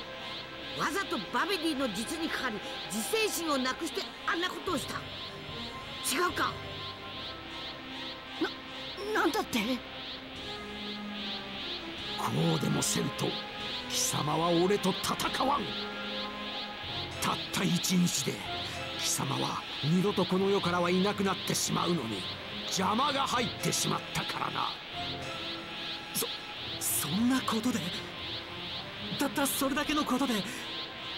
わざとバビリーの実にかかり自制心をなくしてあんなことをした。違うか。な、なんだって？こうでもせんと貴様は俺と戦わん。たった一日で貴様は二度とこの世からはいなくなってしまうのに邪魔が入ってしまったからな。そんなことで？たったそれだけのことで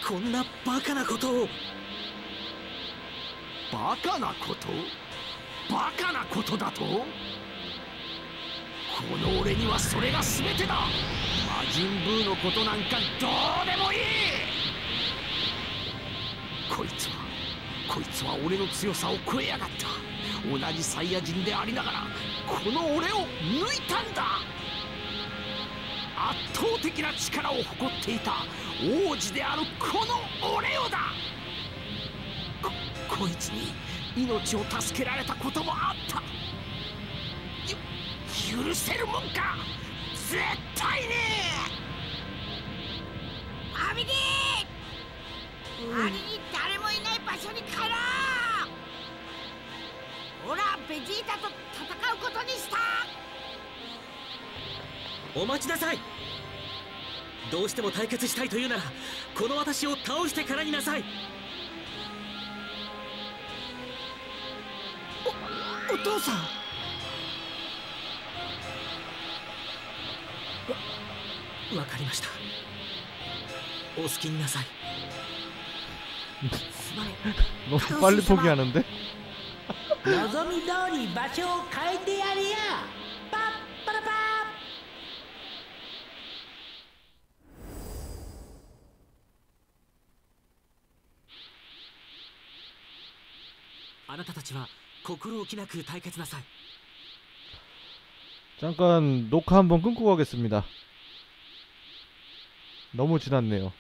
こんなバカなことを。バカなこと？バカなことだと？この俺にはそれが全てだ！魔人ブーのことなんかどうでもいい！こいつはこいつは俺の強さを超えやがった。同じサイヤ人でありながらこの俺を抜いたんだ！圧倒的な力を誇っていた王子であるこの俺をだ。ここいつに命を助けられたこともあった。許せるもんか。絶対に。バビリー。周りに誰もいない場所に帰ろう。オラベジータと戦うことにしたお待ちなさいどうしても対決したいというならこの私を倒してからになさいおお父さんわかりましたお好きになさい 너무 빨리 포기하는데? 望み通り場所を変えてやるよ あなたたちは心置きなく対決なさい 잠깐 녹화 한번 끊고 가겠습니다. 너무 지났네요.